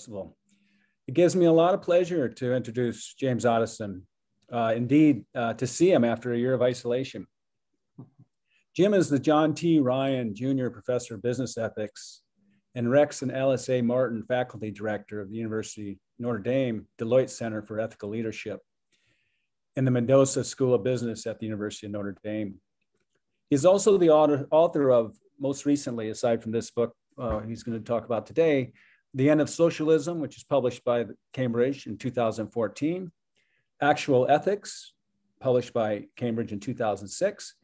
Festival. It gives me a lot of pleasure to introduce James Otteson, uh, indeed, uh, to see him after a year of isolation. Jim is the John T. Ryan Jr. Professor of Business Ethics and Rex and Alice A. Martin Faculty Director of the University of Notre Dame Deloitte Center for Ethical Leadership and the Mendoza School of Business at the University of Notre Dame. He's also the author of, most recently, aside from this book uh, he's going to talk about today, The End of Socialism, which is published by Cambridge in 2014, Actual Ethics, published by Cambridge in 2006,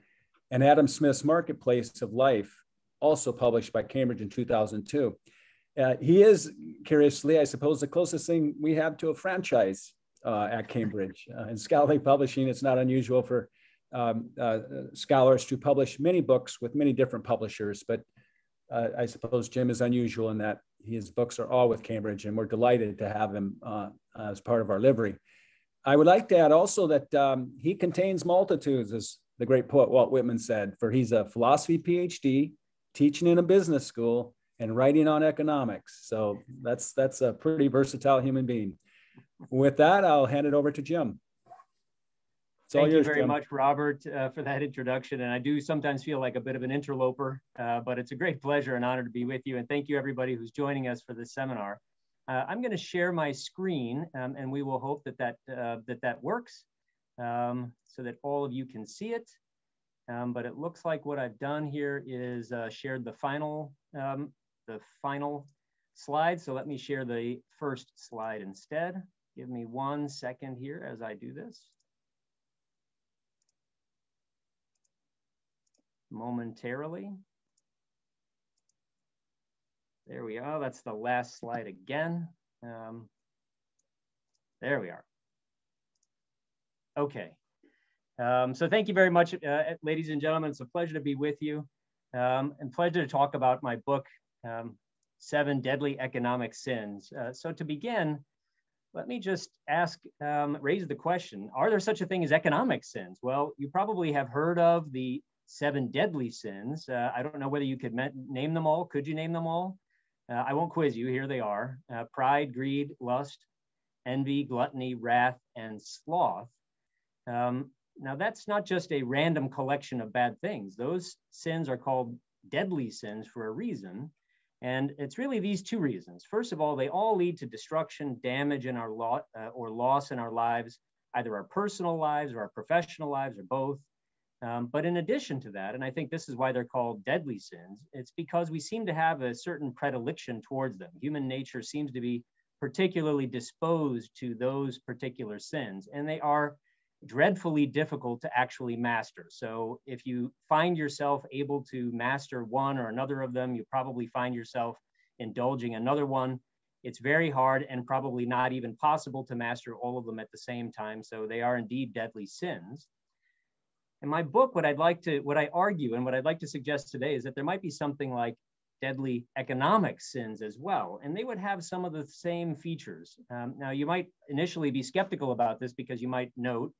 and Adam Smith's Marketplace of Life, also published by Cambridge in 2002. Uh, he is, curiously, I suppose, the closest thing we have to a franchise uh, at Cambridge. Uh, in scholarly publishing, it's not unusual for um, uh, scholars to publish many books with many different publishers, but uh, I suppose Jim is unusual in that his books are all with Cambridge, and we're delighted to have him uh, as part of our livery. I would like to add also that um, he contains multitudes, as the great poet Walt Whitman said, for he's a philosophy PhD, teaching in a business school, and writing on economics. So that's that's a pretty versatile human being. With that, I'll hand it over to Jim. Thank yours, you very Jim. much, Robert, uh, for that introduction. And I do sometimes feel like a bit of an interloper, uh, but it's a great pleasure and honor to be with you. And thank you, everybody who's joining us for this seminar. Uh, I'm going to share my screen, um, and we will hope that that, uh, that, that works um, so that all of you can see it. Um, but it looks like what I've done here is uh, shared the final, um, the final slide. So let me share the first slide instead. Give me one second here as I do this. Momentarily. There we are. That's the last slide again. Um, there we are. Okay. Um, so thank you very much, uh, ladies and gentlemen. It's a pleasure to be with you um, and pleasure to talk about my book, um, Seven Deadly Economic Sins. Uh, so to begin, let me just ask, um, raise the question, are there such a thing as economic sins? Well, you probably have heard of the seven deadly sins. Uh, I don't know whether you could name them all. Could you name them all? Uh, I won't quiz you, here they are. Uh, pride, greed, lust, envy, gluttony, wrath, and sloth. Um, now that's not just a random collection of bad things. Those sins are called deadly sins for a reason. And it's really these two reasons. First of all, they all lead to destruction, damage in our lot, uh, or loss in our lives, either our personal lives or our professional lives or both. Um, but in addition to that, and I think this is why they're called deadly sins, it's because we seem to have a certain predilection towards them. Human nature seems to be particularly disposed to those particular sins, and they are dreadfully difficult to actually master. So if you find yourself able to master one or another of them, you probably find yourself indulging another one. It's very hard and probably not even possible to master all of them at the same time. So they are indeed deadly sins. In my book, what I'd like to, what I argue and what I'd like to suggest today is that there might be something like deadly economic sins as well. And they would have some of the same features. Um, now, you might initially be skeptical about this because you might note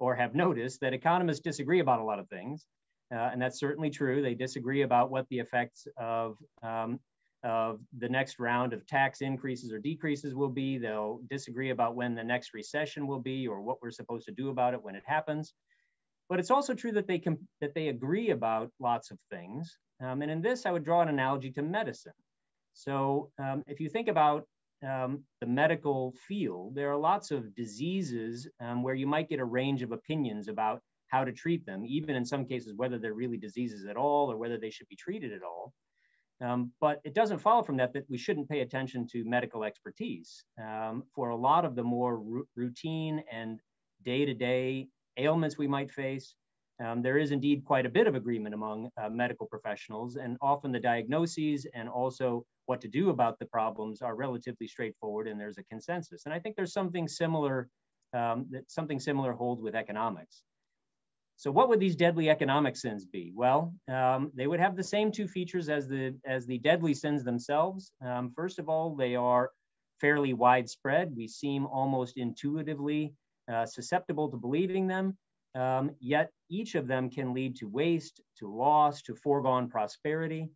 or have noticed that economists disagree about a lot of things. Uh, and that's certainly true. They disagree about what the effects of, um, of the next round of tax increases or decreases will be. They'll disagree about when the next recession will be or what we're supposed to do about it when it happens. But it's also true that they, can, that they agree about lots of things. Um, and in this, I would draw an analogy to medicine. So um, if you think about um, the medical field, there are lots of diseases um, where you might get a range of opinions about how to treat them, even in some cases, whether they're really diseases at all or whether they should be treated at all. Um, but it doesn't follow from that that we shouldn't pay attention to medical expertise. Um, for a lot of the more routine and day to day ailments we might face, um, there is indeed quite a bit of agreement among uh, medical professionals, and often the diagnoses and also what to do about the problems are relatively straightforward, and there's a consensus. And I think there's something similar um, that something similar holds with economics. So what would these deadly economic sins be? Well, um, they would have the same two features as the as the deadly sins themselves. Um, first of all, they are fairly widespread. We seem almost intuitively uh, susceptible to believing them. Um, yet each of them can lead to waste, to loss, to foregone prosperity.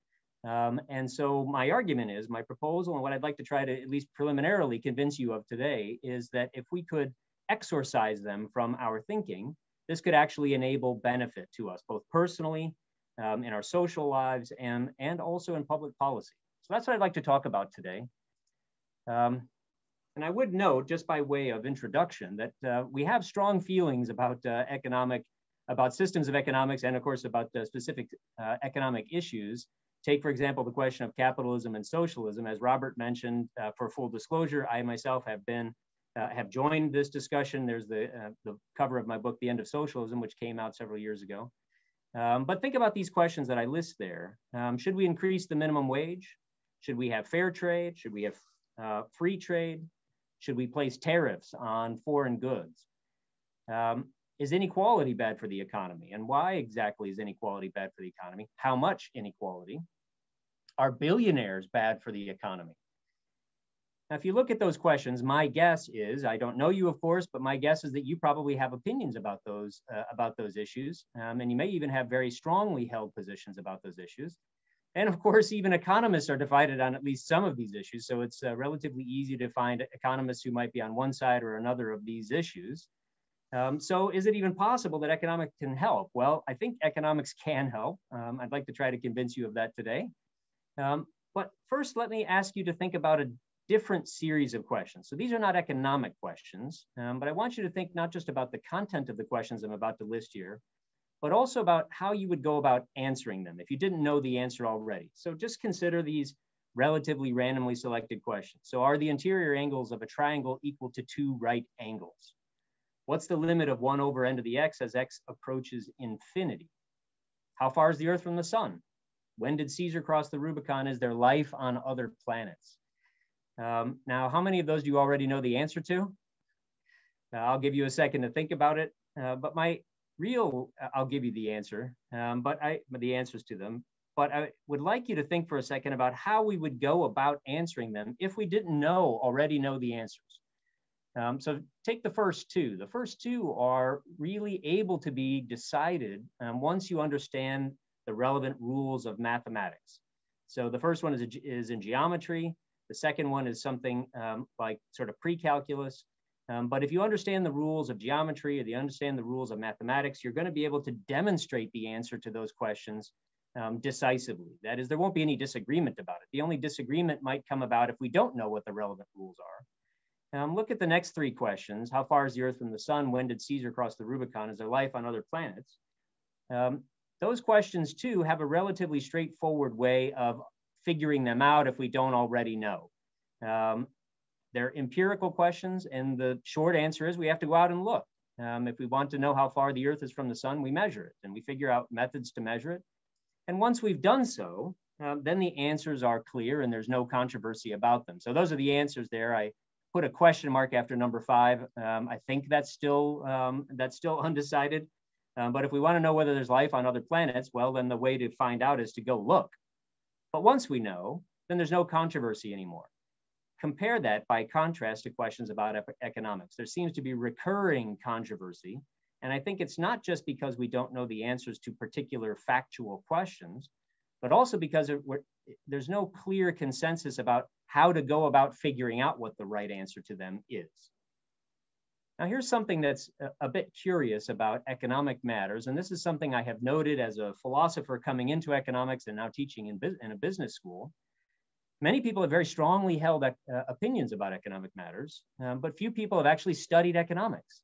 Um, and so my argument is, my proposal, and what I'd like to try to at least preliminarily convince you of today is that if we could exorcise them from our thinking, this could actually enable benefit to us, both personally, um, in our social lives, and, and also in public policy. So that's what I'd like to talk about today. Um, and I would note, just by way of introduction, that uh, we have strong feelings about uh, economic, about systems of economics, and of course about the specific uh, economic issues Take, for example, the question of capitalism and socialism. As Robert mentioned, uh, for full disclosure, I myself have been uh, have joined this discussion. There's the uh, the cover of my book, The End of Socialism, which came out several years ago. Um, but think about these questions that I list there. Um, should we increase the minimum wage? Should we have fair trade? Should we have uh, free trade? Should we place tariffs on foreign goods? Um, is inequality bad for the economy? And why exactly is inequality bad for the economy? How much inequality? Are billionaires bad for the economy? Now, if you look at those questions, my guess is, I don't know you, of course, but my guess is that you probably have opinions about those, uh, about those issues. Um, and you may even have very strongly held positions about those issues. And of course, even economists are divided on at least some of these issues. So it's uh, relatively easy to find economists who might be on one side or another of these issues. Um, so is it even possible that economics can help? Well, I think economics can help. Um, I'd like to try to convince you of that today. Um, but first, let me ask you to think about a different series of questions. So these are not economic questions, um, but I want you to think not just about the content of the questions I'm about to list here, but also about how you would go about answering them if you didn't know the answer already. So just consider these relatively randomly selected questions. So are the interior angles of a triangle equal to two right angles? What's the limit of 1 over n to the x as x approaches infinity? How far is the Earth from the sun? When did Caesar cross the Rubicon? Is there life on other planets? Um, now, how many of those do you already know the answer to? Uh, I'll give you a second to think about it. Uh, but my real, I'll give you the answer, um, but I, the answers to them. But I would like you to think for a second about how we would go about answering them if we didn't know already know the answers. Um, so take the first two. The first two are really able to be decided um, once you understand the relevant rules of mathematics. So the first one is, is in geometry. The second one is something um, like sort of pre-calculus. Um, but if you understand the rules of geometry or you understand the rules of mathematics, you're going to be able to demonstrate the answer to those questions um, decisively. That is, there won't be any disagreement about it. The only disagreement might come about if we don't know what the relevant rules are. Um, look at the next three questions. How far is the Earth from the sun? When did Caesar cross the Rubicon? Is there life on other planets? Um, those questions too have a relatively straightforward way of figuring them out if we don't already know. Um, they're empirical questions and the short answer is we have to go out and look. Um, if we want to know how far the Earth is from the sun, we measure it and we figure out methods to measure it. And once we've done so, uh, then the answers are clear and there's no controversy about them. So those are the answers there. I put a question mark after number five. Um, I think that's still um, that's still undecided. Um, but if we want to know whether there's life on other planets, well, then the way to find out is to go look. But once we know, then there's no controversy anymore. Compare that by contrast to questions about economics. There seems to be recurring controversy. And I think it's not just because we don't know the answers to particular factual questions, but also because there's no clear consensus about how to go about figuring out what the right answer to them is. Now, here's something that's a, a, bit curious about economic matters, and this is something I have noted as a philosopher coming into economics and now teaching in, in a business school. Many people have very strongly held uh, opinions about economic matters, um, but few people have actually studied economics.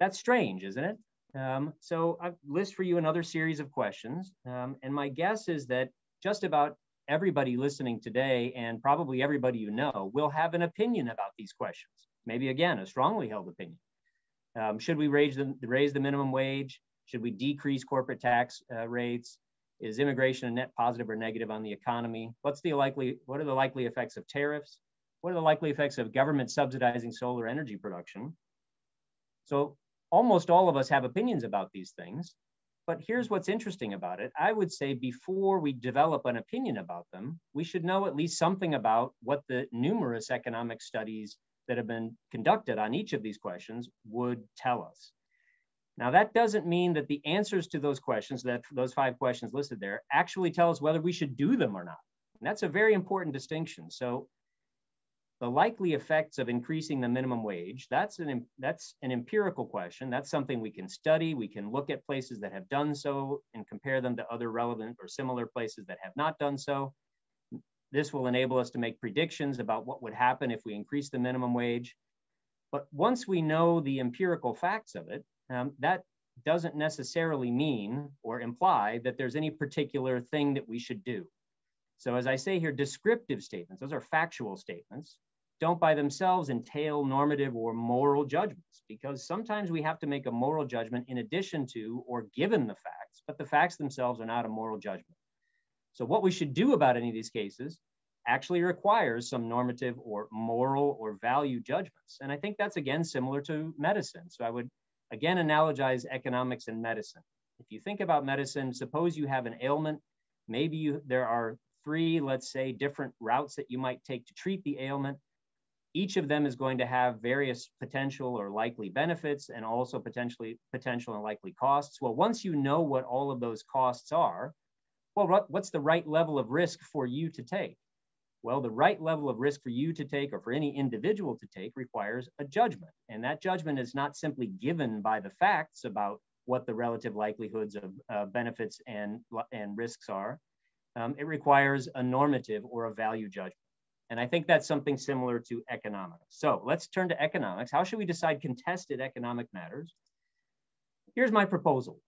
That's strange, isn't it? Um, so I've list for you another series of questions, um, and my guess is that just about everybody listening today and probably everybody you know will have an opinion about these questions. Maybe again, a strongly held opinion. Um, should we raise the, raise the minimum wage? Should we decrease corporate tax uh, rates? Is immigration a net positive or negative on the economy? What's the likely, what are the likely effects of tariffs? What are the likely effects of government subsidizing solar energy production? So almost all of us have opinions about these things. But here's what's interesting about it. I would say before we develop an opinion about them, we should know at least something about what the numerous economic studies that have been conducted on each of these questions would tell us. Now that doesn't mean that the answers to those questions, that those five questions listed there, actually tell us whether we should do them or not. And that's a very important distinction. So the likely effects of increasing the minimum wage, that's an, that's an empirical question. That's something we can study. We can look at places that have done so and compare them to other relevant or similar places that have not done so. This will enable us to make predictions about what would happen if we increase the minimum wage. But once we know the empirical facts of it, um, that doesn't necessarily mean or imply that there's any particular thing that we should do. So as I say here, descriptive statements, those are factual statements, don't by themselves entail normative or moral judgments because sometimes we have to make a moral judgment in addition to or given the facts, but the facts themselves are not a moral judgment. So what we should do about any of these cases actually requires some normative or moral or value judgments. And I think that's again similar to medicine. So I would again analogize economics and medicine. If you think about medicine, suppose you have an ailment, maybe you, there are three, let's say, different routes that you might take to treat the ailment. Each of them is going to have various potential or likely benefits and also potentially potential and likely costs. Well, once you know what all of those costs are, well, what's the right level of risk for you to take? Well, the right level of risk for you to take or for any individual to take requires a judgment. And that judgment is not simply given by the facts about what the relative likelihoods of uh, benefits and, and risks are. Um, it requires a normative or a value judgment. And I think that's something similar to economics. So let's turn to economics. How should we decide contested economic matters? Here's my proposal.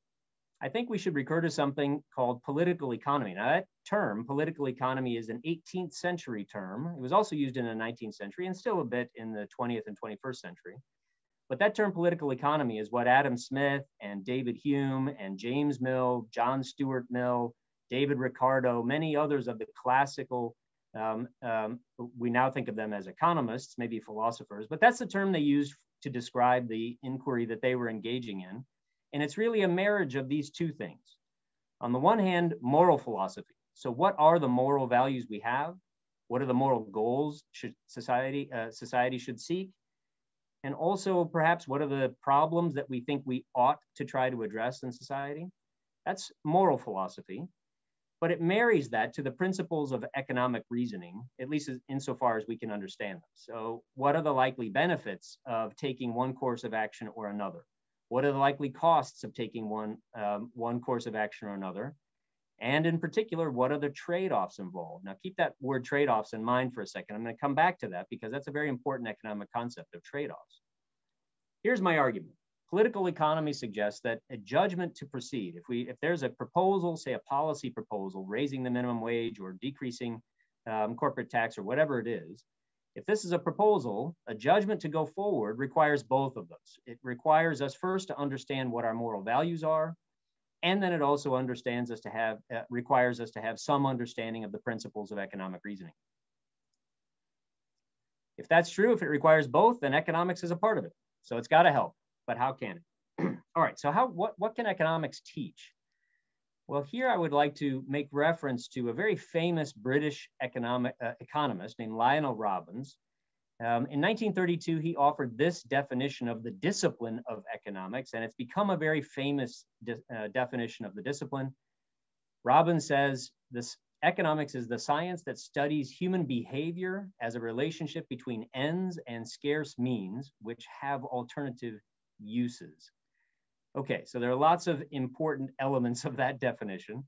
I think we should recur to something called political economy. Now, that term, political economy, is an 18th century term. It was also used in the 19th century and still a bit in the 20th and 21st century. But that term political economy is what Adam Smith and David Hume and James Mill, John Stuart Mill, David Ricardo, many others of the classical, um, um, we now think of them as economists, maybe philosophers, but that's the term they used to describe the inquiry that they were engaging in. And it's really a marriage of these two things. On the one hand, moral philosophy. So what are the moral values we have? What are the moral goals should society, uh, society should seek? And also perhaps what are the problems that we think we ought to try to address in society? That's moral philosophy but it marries that to the principles of economic reasoning, at least insofar as we can understand them. So, what are the likely benefits of taking one course of action or another? What are the likely costs of taking one, um, one course of action or another? And in particular, what are the trade offs involved? Now, keep that word trade offs in mind for a second. I'm going to come back to that because that's a very important economic concept of trade offs. Here's my argument political economy suggests that a judgment to proceed, if, we, if there's a proposal, say a policy proposal, raising the minimum wage or decreasing um, corporate tax or whatever it is, if this is a proposal, a judgment to go forward requires both of those. It requires us first to understand what our moral values are, and then it also understands us to have, uh, requires us to have some understanding of the principles of economic reasoning. If that's true, if it requires both, then economics is a part of it. So it's got to help, but how can it? All right, so how, what, what can economics teach? Well, here I would like to make reference to a very famous British economic uh, economist named Lionel Robbins. Um, in 1932, he offered this definition of the discipline of economics, and it's become a very famous de uh, definition of the discipline. Robbins says this economics is the science that studies human behavior as a relationship between ends and scarce means, which have alternative uses. Okay, so there are lots of important elements of that definition.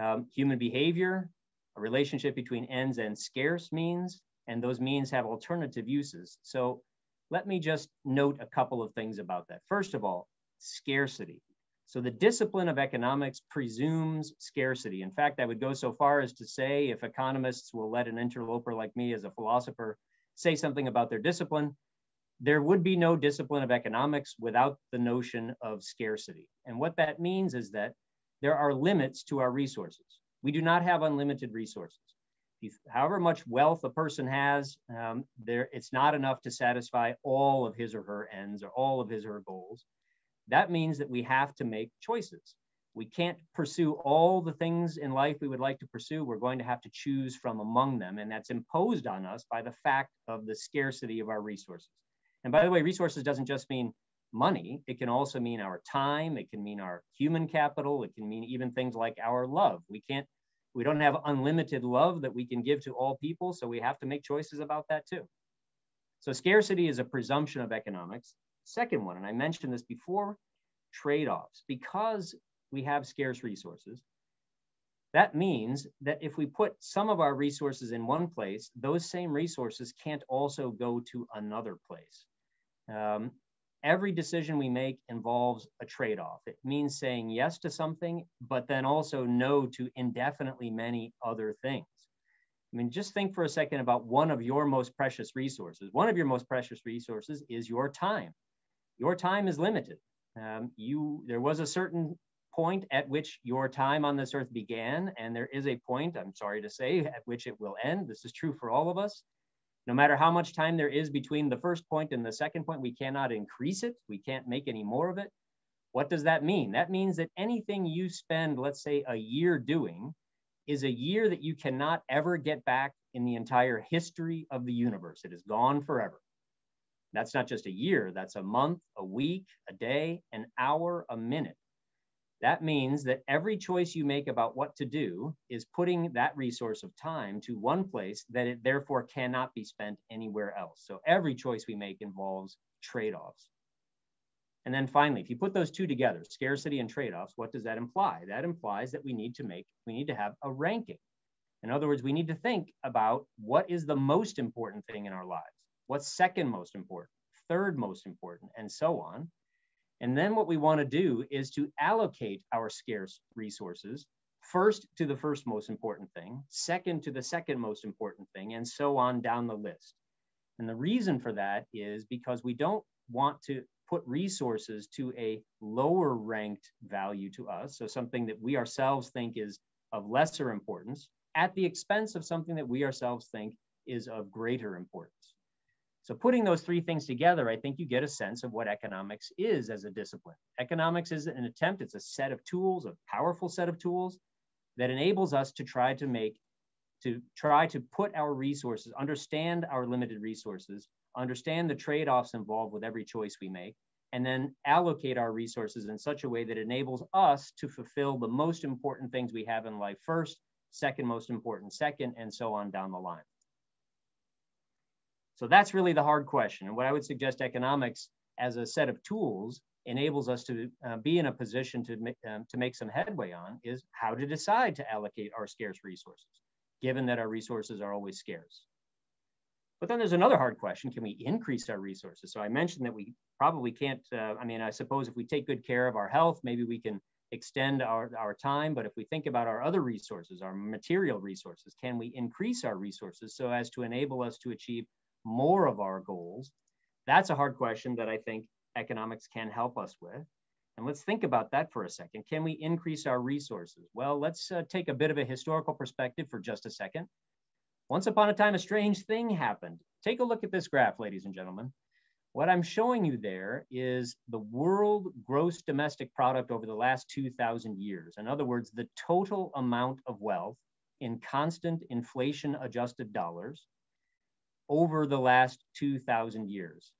Um, human behavior, a relationship between ends and scarce means, and those means have alternative uses. So let me just note a couple of things about that. First of all, scarcity. So the discipline of economics presumes scarcity. In fact, I would go so far as to say if economists will let an interloper like me as a philosopher say something about their discipline, there would be no discipline of economics without the notion of scarcity. And what that means is that there are limits to our resources. We do not have unlimited resources. If, however much wealth a person has, um, there, it's not enough to satisfy all of his or her ends or all of his or her goals. That means that we have to make choices. We can't pursue all the things in life we would like to pursue. We're going to have to choose from among them, and that's imposed on us by the fact of the scarcity of our resources. And by the way, resources doesn't just mean money, it can also mean our time, it can mean our human capital, it can mean even things like our love. We can't, we don't have unlimited love that we can give to all people, so we have to make choices about that too. So scarcity is a presumption of economics. Second one, and I mentioned this before, trade-offs. Because we have scarce resources, that means that if we put some of our resources in one place, those same resources can't also go to another place. Um, every decision we make involves a trade off. It means saying yes to something, but then also no to indefinitely many other things. I mean, just think for a second about one of your most precious resources. One of your most precious resources is your time. Your time is limited. Um, you, there was a certain point at which your time on this earth began, and there is a point, I'm sorry to say, at which it will end. This is true for all of us. No matter how much time there is between the first point and the second point, we cannot increase it. We can't make any more of it. What does that mean? That means that anything you spend, let's say, a year doing, is a year that you cannot ever get back in the entire history of the universe. It is gone forever. That's not just a year, that's a month, a week, a day, an hour, a minute. That means that every choice you make about what to do is putting that resource of time to one place that it therefore cannot be spent anywhere else. So every choice we make involves trade offs. And then finally, if you put those two together, scarcity and trade offs, what does that imply? That implies that we need to make, we need to have a ranking. In other words, we need to think about what is the most important thing in our lives, what's second most important, third most important, and so on. And then what we want to do is to allocate our scarce resources first to the first most important thing, second to the second most important thing, and so on down the list. And the reason for that is because we don't want to put resources to a lower ranked value to us, so something that we ourselves think is of lesser importance, at the expense of something that we ourselves think is of greater importance. So putting those three things together, I think you get a sense of what economics is as a discipline. Economics is an attempt, it's a set of tools, a powerful set of tools that enables us to try to make, to try to put our resources, understand our limited resources, understand the trade-offs involved with every choice we make, and then allocate our resources in such a way that enables us to fulfill the most important things we have in life first, second most important second, and so on down the line. So that's really the hard question. And what I would suggest economics as a set of tools enables us to uh, be in a position to, um, to make some headway on is how to decide to allocate our scarce resources, given that our resources are always scarce. But then there's another hard question, can we increase our resources? So I mentioned that we probably can't, uh, I mean, I suppose if we take good care of our health, maybe we can extend our, our time, but if we think about our other resources, our material resources, can we increase our resources so as to enable us to achieve more of our goals? That's a hard question that I think economics can help us with. And let's think about that for a second. Can we increase our resources? Well, let's uh, take a bit of a historical perspective for just a second. Once upon a time, a strange thing happened. Take a look at this graph, ladies and gentlemen. What I'm showing you there is the world gross domestic product over the last 2,000 years. In other words, the total amount of wealth in constant inflation adjusted dollars over the last 2,000 years.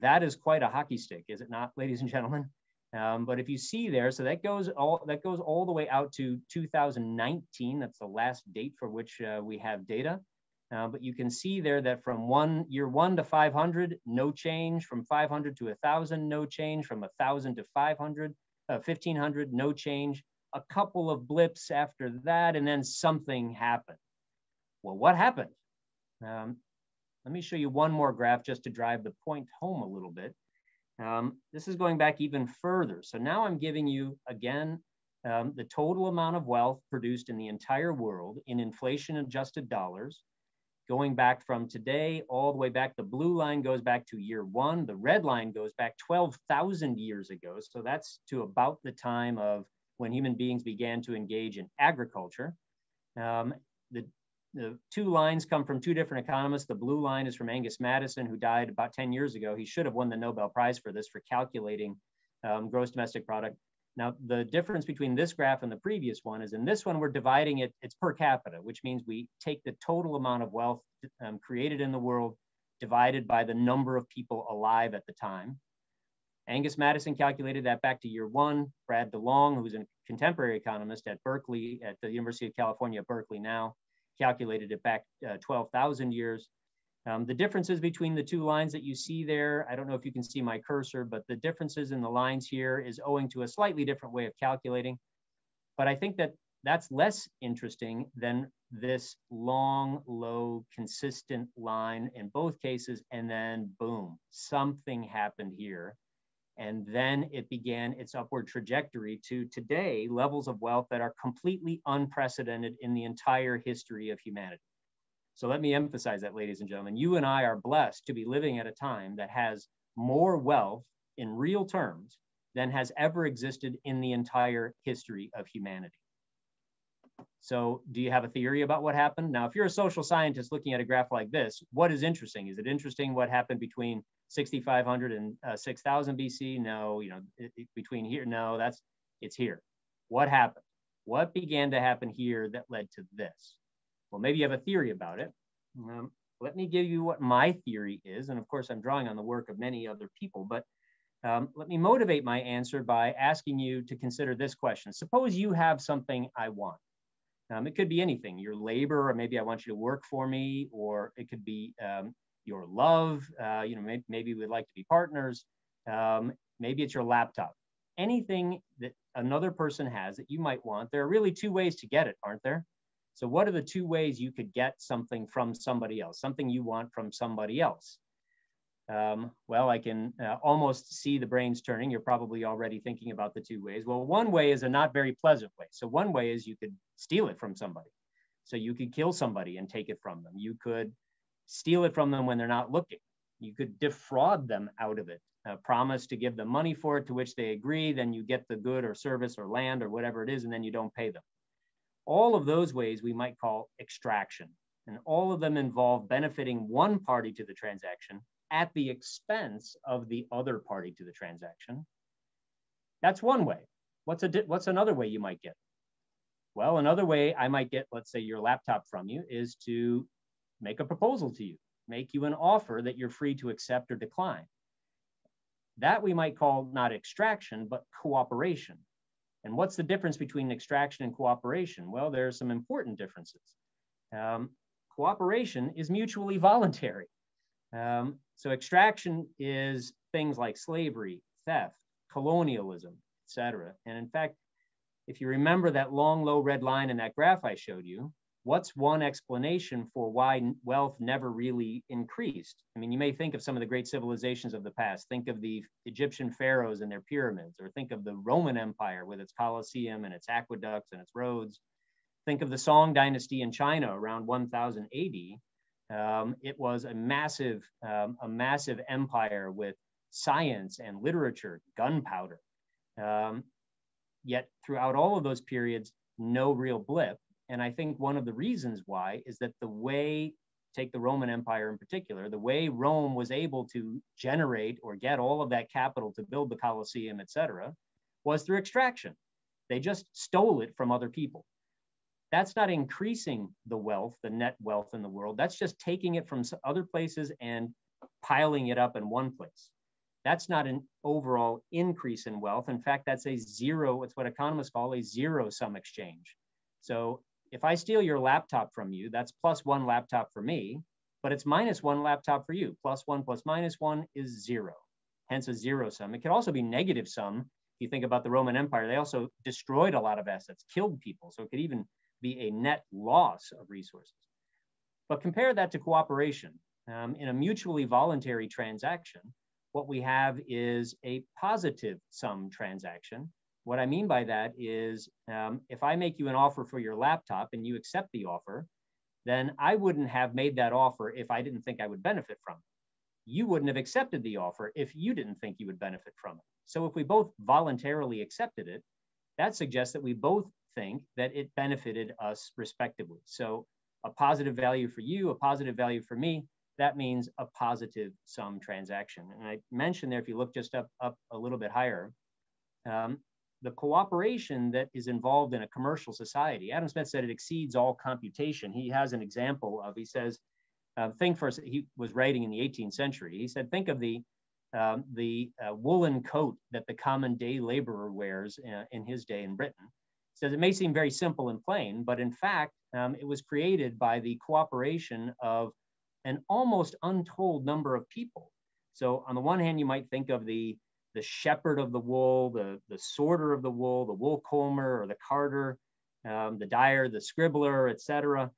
That is quite a hockey stick, is it not, ladies and gentlemen? Um, but if you see there, so that goes all that goes all the way out to 2019. That's the last date for which uh, we have data. Uh, but you can see there that from one year one to 500, no change. From 500 to 1,000, no change. From 1,000 to 500, uh, 1,500, no change. A couple of blips after that, and then something happened. Well, what happened? Um, let me show you one more graph just to drive the point home a little bit. Um, this is going back even further. So now I'm giving you, again, um, the total amount of wealth produced in the entire world in inflation adjusted dollars, going back from today all the way back. The blue line goes back to year one. The red line goes back 12,000 years ago. So that's to about the time of when human beings began to engage in agriculture. Um, the the two lines come from two different economists. The blue line is from Angus Maddison, who died about 10 years ago. He should have won the Nobel Prize for this, for calculating um, gross domestic product. Now, the difference between this graph and the previous one is in this one, we're dividing it, it's per capita, which means we take the total amount of wealth um, created in the world divided by the number of people alive at the time. Angus Maddison calculated that back to year one. Brad DeLong, who's a contemporary economist at Berkeley, at the University of California, Berkeley now, calculated it back uh, 12,000 years. Um, the differences between the two lines that you see there, I don't know if you can see my cursor, but the differences in the lines here is owing to a slightly different way of calculating. But I think that that's less interesting than this long, low, consistent line in both cases. And then boom, something happened here. And then it began its upward trajectory to today levels of wealth that are completely unprecedented in the entire history of humanity. So let me emphasize that, ladies and gentlemen. You and I are blessed to be living at a time that has more wealth in real terms than has ever existed in the entire history of humanity. So, do you have a theory about what happened? Now, if you're a social scientist looking at a graph like this, what is interesting? Is it interesting what happened between 6500 and uh, 6000 BC? No, you know, it, it, between here, no, that's it's here. What happened? What began to happen here that led to this? Well, maybe you have a theory about it. Um, let me give you what my theory is. And of course, I'm drawing on the work of many other people, but um, let me motivate my answer by asking you to consider this question. Suppose you have something I want. Um, it could be anything, your labor, or maybe I want you to work for me, or it could be um, your love. Uh, you know, maybe, maybe, we'd like to be partners. Um, maybe it's your laptop. Anything that another person has that you might want. There are really two ways to get it, aren't there? So what are the two ways you could get something from somebody else, something you want from somebody else? Um, well, I can uh, almost see the brains turning. You're probably already thinking about the two ways. Well, one way is a not very pleasant way. So one way is you could steal it from somebody. So you could kill somebody and take it from them. You could steal it from them when they're not looking. You could defraud them out of it, uh, promise to give them money for it, to which they agree. Then you get the good or service or land or whatever it is, and then you don't pay them. All of those ways we might call extraction. And all of them involve benefiting one party to the transaction at the expense of the other party to the transaction. That's one way. What's, a, what's another way you might get? Well, another way I might get, let's say, your laptop from you is to make a proposal to you, make you an offer that you're free to accept or decline. That we might call not extraction, but cooperation. And what's the difference between extraction and cooperation? Well, there are some important differences. Um, cooperation is mutually voluntary. Um, so extraction is things like slavery, theft, colonialism, etc. And in fact, if you remember that long, low red line in that graph I showed you, what's one explanation for why wealth never really increased? I mean, you may think of some of the great civilizations of the past. Think of the Egyptian pharaohs and their pyramids, or think of the Roman Empire with its Colosseum and its aqueducts and its roads. Think of the Song dynasty in China around 1000 AD. Um, it was a massive, um, a massive empire with science and literature, gunpowder. Um, yet throughout all of those periods, no real blip. And I think one of the reasons why is that the way, take the Roman Empire in particular, the way Rome was able to generate or get all of that capital to build the Colosseum, et cetera, was through extraction. They just stole it from other people that's not increasing the wealth, the net wealth in the world. That's just taking it from other places and piling it up in one place. That's not an overall increase in wealth. In fact, that's a zero, it's what economists call a zero sum exchange. So if I steal your laptop from you, that's plus one laptop for me, but it's minus one laptop for you. Plus one plus minus one is zero, hence a zero sum. It could also be negative sum. If you think about the Roman Empire, they also destroyed a lot of assets, killed people. So it could even be a net loss of resources. But compare that to cooperation. Um, in a mutually voluntary transaction, what we have is a positive sum transaction. What I mean by that is um, if I make you an offer for your laptop and you accept the offer, then I wouldn't have made that offer if I didn't think I would benefit from it. You wouldn't have accepted the offer if you didn't think you would benefit from it. So if we both voluntarily accepted it, that suggests that we both think that it benefited us respectively. So a positive value for you, a positive value for me, that means a positive sum transaction. And I mentioned there, if you look just up, up a little bit higher, um, the cooperation that is involved in a commercial society. Adam Smith said it exceeds all computation. He has an example of, he says, uh, think first, he was writing in the 18th century. He said, think of the um, the uh, woolen coat that the common day laborer wears uh, in his day in Britain. He Says it may seem very simple and plain, but in fact, um, it was created by the cooperation of an almost untold number of people. So on the one hand, you might think of the the shepherd of the wool, the, the sorter of the wool, the wool comber or the carder, um, the dyer, the scribbler, etc.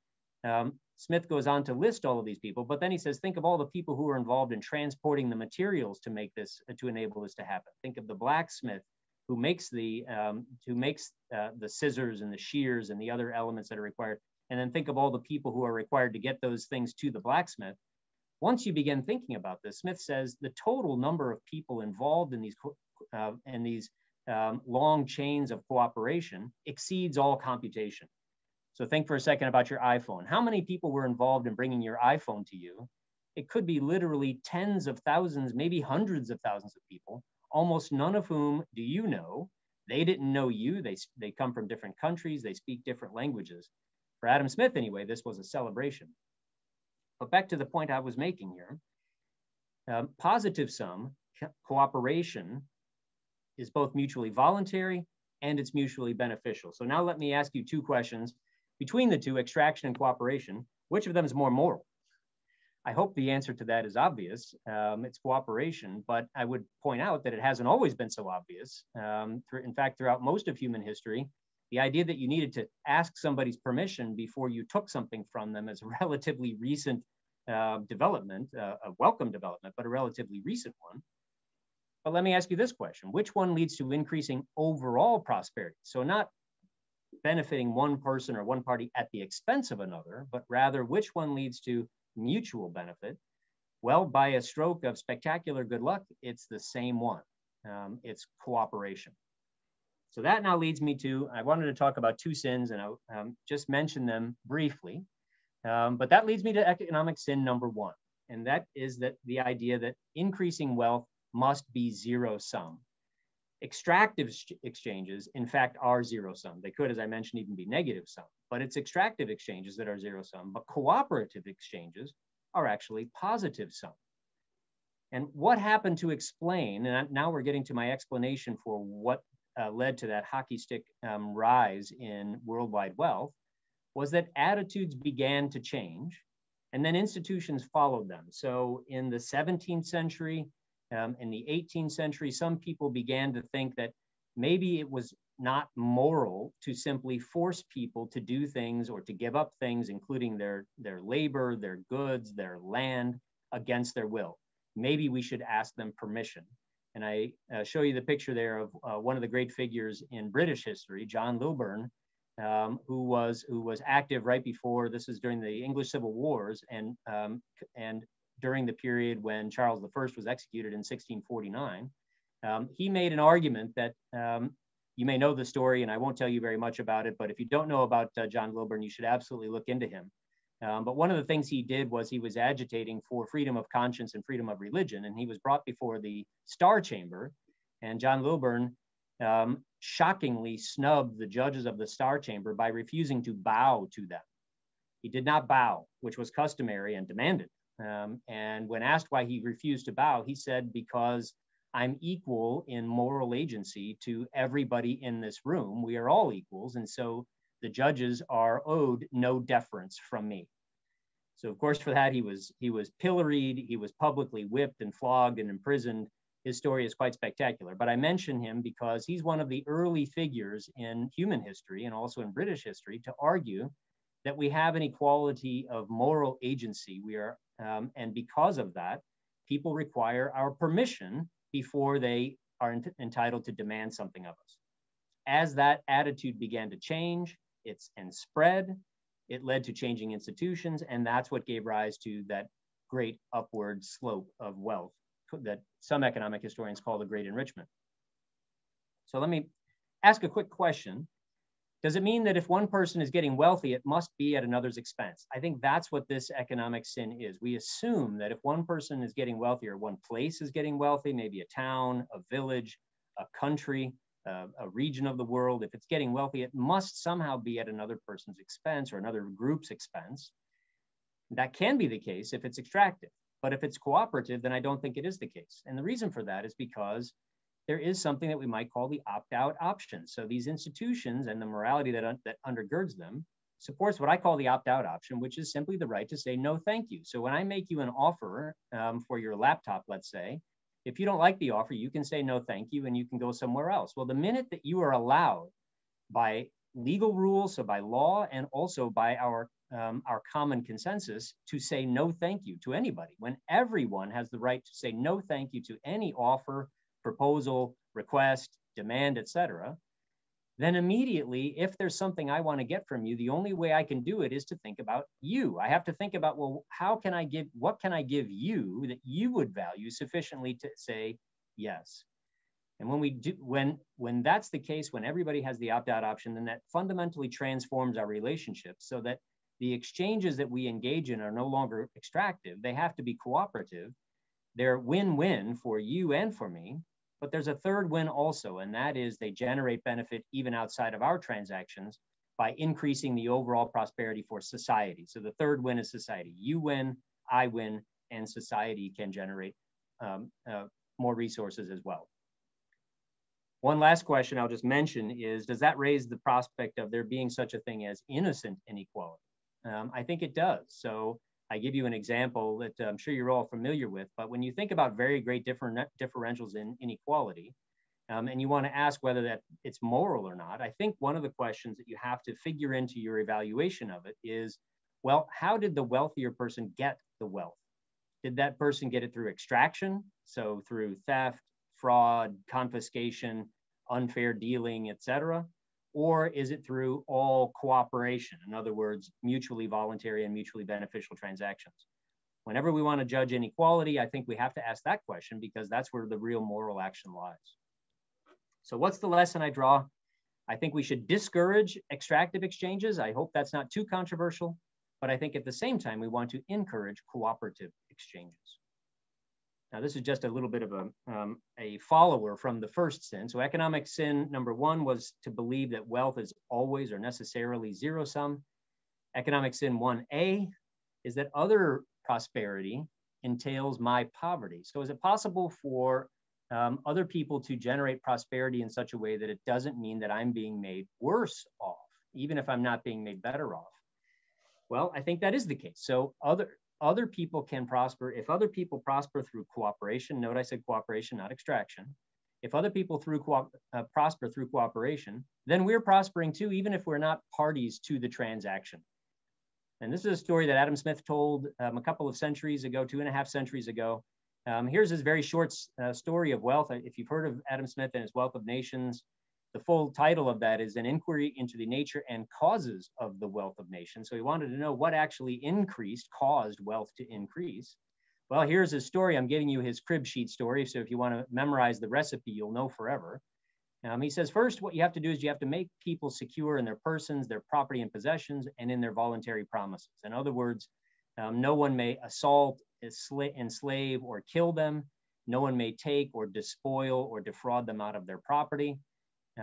Um, Smith goes on to list all of these people, but then he says, think of all the people who are involved in transporting the materials to make this, uh, to enable this to happen. Think of the blacksmith who makes the, um, who makes uh, the scissors and the shears and the other elements that are required. And then think of all the people who are required to get those things to the blacksmith. Once you begin thinking about this, Smith says the total number of people involved in these, uh, in these um, long chains of cooperation exceeds all computation. So think for a second about your iPhone. How many people were involved in bringing your iPhone to you? It could be literally tens of thousands, maybe hundreds of thousands of people, almost none of whom do you know. They didn't know you. They, they come from different countries. They speak different languages. For Adam Smith, anyway, this was a celebration. But back to the point I was making here, um, positive sum cooperation is both mutually voluntary and it's mutually beneficial. So now let me ask you two questions between the two, extraction and cooperation, which of them is more moral? I hope the answer to that is obvious. Um, it's cooperation, but I would point out that it hasn't always been so obvious. Um, in fact, throughout most of human history, the idea that you needed to ask somebody's permission before you took something from them is a relatively recent uh, development, uh, a welcome development, but a relatively recent one. But let me ask you this question which one leads to increasing overall prosperity? So, not benefiting one person or one party at the expense of another, but rather which one leads to mutual benefit? Well, by a stroke of spectacular good luck, it's the same one. Um, it's cooperation. So that now leads me to, I wanted to talk about two sins and I um, just mentioned them briefly. Um, but that leads me to economic sin number one. And that is that the idea that increasing wealth must be zero sum. Extractive exchanges, in fact, are zero sum. They could, as I mentioned, even be negative sum, but it's extractive exchanges that are zero sum. But cooperative exchanges are actually positive sum. And what happened to explain, and now we're getting to my explanation for what uh, led to that hockey stick um, rise in worldwide wealth, was that attitudes began to change and then institutions followed them. So in the 17th century, um, in the 18th century, some people began to think that maybe it was not moral to simply force people to do things or to give up things, including their, their labor, their goods, their land, against their will. Maybe we should ask them permission. And I uh, show you the picture there of uh, one of the great figures in British history, John Lilburne, um, who was who was active right before this is during the English Civil Wars and um, and during the period when Charles I was executed in 1649, um, he made an argument that um, you may know the story, and I won't tell you very much about it, but if you don't know about uh, John Lilburne, you should absolutely look into him. Um, but one of the things he did was he was agitating for freedom of conscience and freedom of religion, and he was brought before the Star Chamber, and John Lilburne um, shockingly snubbed the judges of the Star Chamber by refusing to bow to them. He did not bow, which was customary and demanded. Um, and when asked why he refused to bow, he said, because I'm equal in moral agency to everybody in this room. We are all equals. And so the judges are owed no deference from me. So of course, for that, he was he was pilloried, he was publicly whipped and flogged and imprisoned. His story is quite spectacular. But I mention him because he's one of the early figures in human history and also in British history to argue that we have an equality of moral agency. We are um, and because of that, people require our permission before they are ent entitled to demand something of us. As that attitude began to change, it's and spread, it led to changing institutions, and that's what gave rise to that great upward slope of wealth that some economic historians call the Great Enrichment. So let me ask a quick question. Does it mean that if one person is getting wealthy, it must be at another's expense? I think that's what this economic sin is. We assume that if one person is getting wealthy or one place is getting wealthy, maybe a town, a village, a country, uh, a region of the world, if it's getting wealthy, it must somehow be at another person's expense or another group's expense. That can be the case if it's extractive. But if it's cooperative, then I don't think it is the case. And the reason for that is because there is something that we might call the opt-out option. So these institutions and the morality that, un- that undergirds them supports what I call the opt-out option, which is simply the right to say no, thank you. So when I make you an offer um, for your laptop, let's say, if you don't like the offer, you can say no, thank you, and you can go somewhere else. Well, the minute that you are allowed by legal rules, so by law, and also by our um, our common consensus to say no, thank you to anybody, when everyone has the right to say no, thank you to any offer, proposal, request, demand, etc., then immediately, if there's something I want to get from you, the only way I can do it is to think about you. I have to think about, well, how can I give, what can I give you that you would value sufficiently to say yes? And when we do, when when that's the case, when everybody has the opt-out option, then that fundamentally transforms our relationships so that the exchanges that we engage in are no longer extractive. They have to be cooperative. They're win-win for you and for me. But there's a third win also, and that is they generate benefit even outside of our transactions by increasing the overall prosperity for society. So the third win is society. You win, I win, and society can generate um, uh, more resources as well. One last question I'll just mention is, does that raise the prospect of there being such a thing as innocent inequality? Um, I think it does. So I give you an example that I'm sure you're all familiar with, but when you think about very great different differentials in inequality, um, and you want to ask whether that it's moral or not, I think one of the questions that you have to figure into your evaluation of it is, well, how did the wealthier person get the wealth? Did that person get it through extraction? So through theft, fraud, confiscation, unfair dealing, etc or is it through all cooperation? In other words, mutually voluntary and mutually beneficial transactions. Whenever we want to judge inequality, I think we have to ask that question because that's where the real moral action lies. So what's the lesson I draw? I think we should discourage extractive exchanges. I hope that's not too controversial, but I think at the same time, we want to encourage cooperative exchanges. Now, this is just a little bit of a, um, a follower from the first sin. So economic sin number one was to believe that wealth is always or necessarily zero sum. Economic sin 1A is that other prosperity entails my poverty. So is it possible for um, other people to generate prosperity in such a way that it doesn't mean that I'm being made worse off, even if I'm not being made better off? Well, I think that is the case. So other other people can prosper, if other people prosper through cooperation, note I said cooperation, not extraction. If other people through uh, prosper through cooperation, then we're prospering too, even if we're not parties to the transaction. And this is a story that Adam Smith told um, a couple of centuries ago, two and a half centuries ago. Um, here's his very short uh, story of wealth. If you've heard of Adam Smith and his Wealth of Nations, the full title of that is An Inquiry into the Nature and Causes of the Wealth of Nations. So he wanted to know what actually increased, caused wealth to increase. Well, here's his story. I'm giving you his crib sheet story. So if you want to memorize the recipe, you'll know forever. Um, he says, first, what you have to do is you have to make people secure in their persons, their property and possessions, and in their voluntary promises. In other words, um, no one may assault, enslave, or kill them. No one may take or despoil or defraud them out of their property.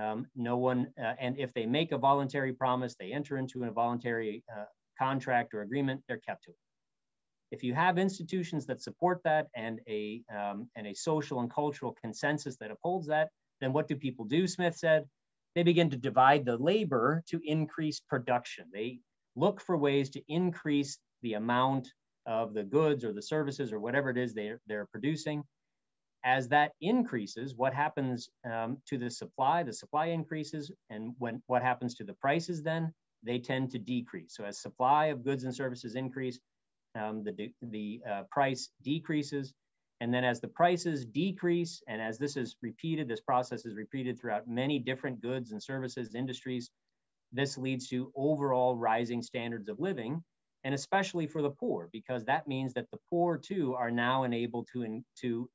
Um, no one, uh, and if they make a voluntary promise, they enter into a voluntary uh, contract or agreement, they're kept to it. If you have institutions that support that and a, um, and a social and cultural consensus that upholds that, then what do people do, Smith said? They begin to divide the labor to increase production. They look for ways to increase the amount of the goods or the services or whatever it is they're, they're producing as that increases, what happens um, to the supply? The supply increases, and when what happens to the prices then? They tend to decrease. So as supply of goods and services increase, um, the, the uh, price decreases. And then as the prices decrease, and as this is repeated, this process is repeated throughout many different goods and services industries, this leads to overall rising standards of living, and especially for the poor, because that means that the poor too are now enabled to, in, to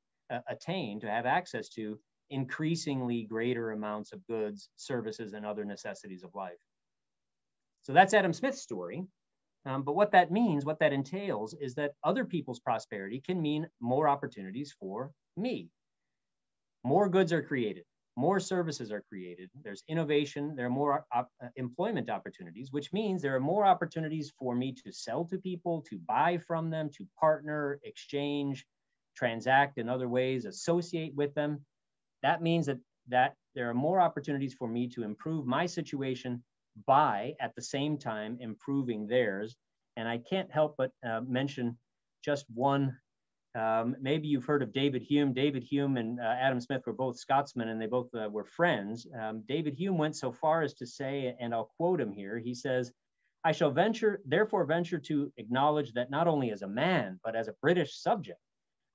attain, to have access to increasingly greater amounts of goods, services, and other necessities of life. So that's Adam Smith's story. Um, but what that means, what that entails, is that other people's prosperity can mean more opportunities for me. More goods are created, more services are created, there's innovation, there are more op employment opportunities, which means there are more opportunities for me to sell to people, to buy from them, to partner, exchange, transact in other ways, associate with them. That means that, that there are more opportunities for me to improve my situation by at the same time improving theirs. And I can't help but uh, mention just one. Um, maybe you've heard of David Hume. David Hume and uh, Adam Smith were both Scotsmen and they both uh, were friends. Um, David Hume went so far as to say, and I'll quote him here, he says, I shall venture, therefore venture to acknowledge that not only as a man, but as a British subject,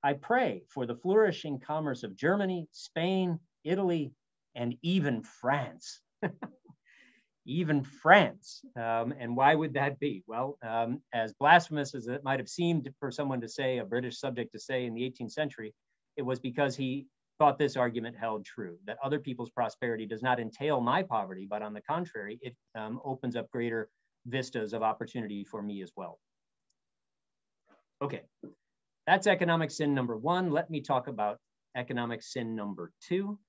I pray for the flourishing commerce of Germany, Spain, Italy, and even France. even France. Um, and why would that be? Well, um, as blasphemous as it might have seemed for someone to say, a British subject to say in the 18th century, it was because he thought this argument held true that other people's prosperity does not entail my poverty, but on the contrary, it um, opens up greater vistas of opportunity for me as well. Okay, that's economic sin number one. Let me talk about economic sin number two.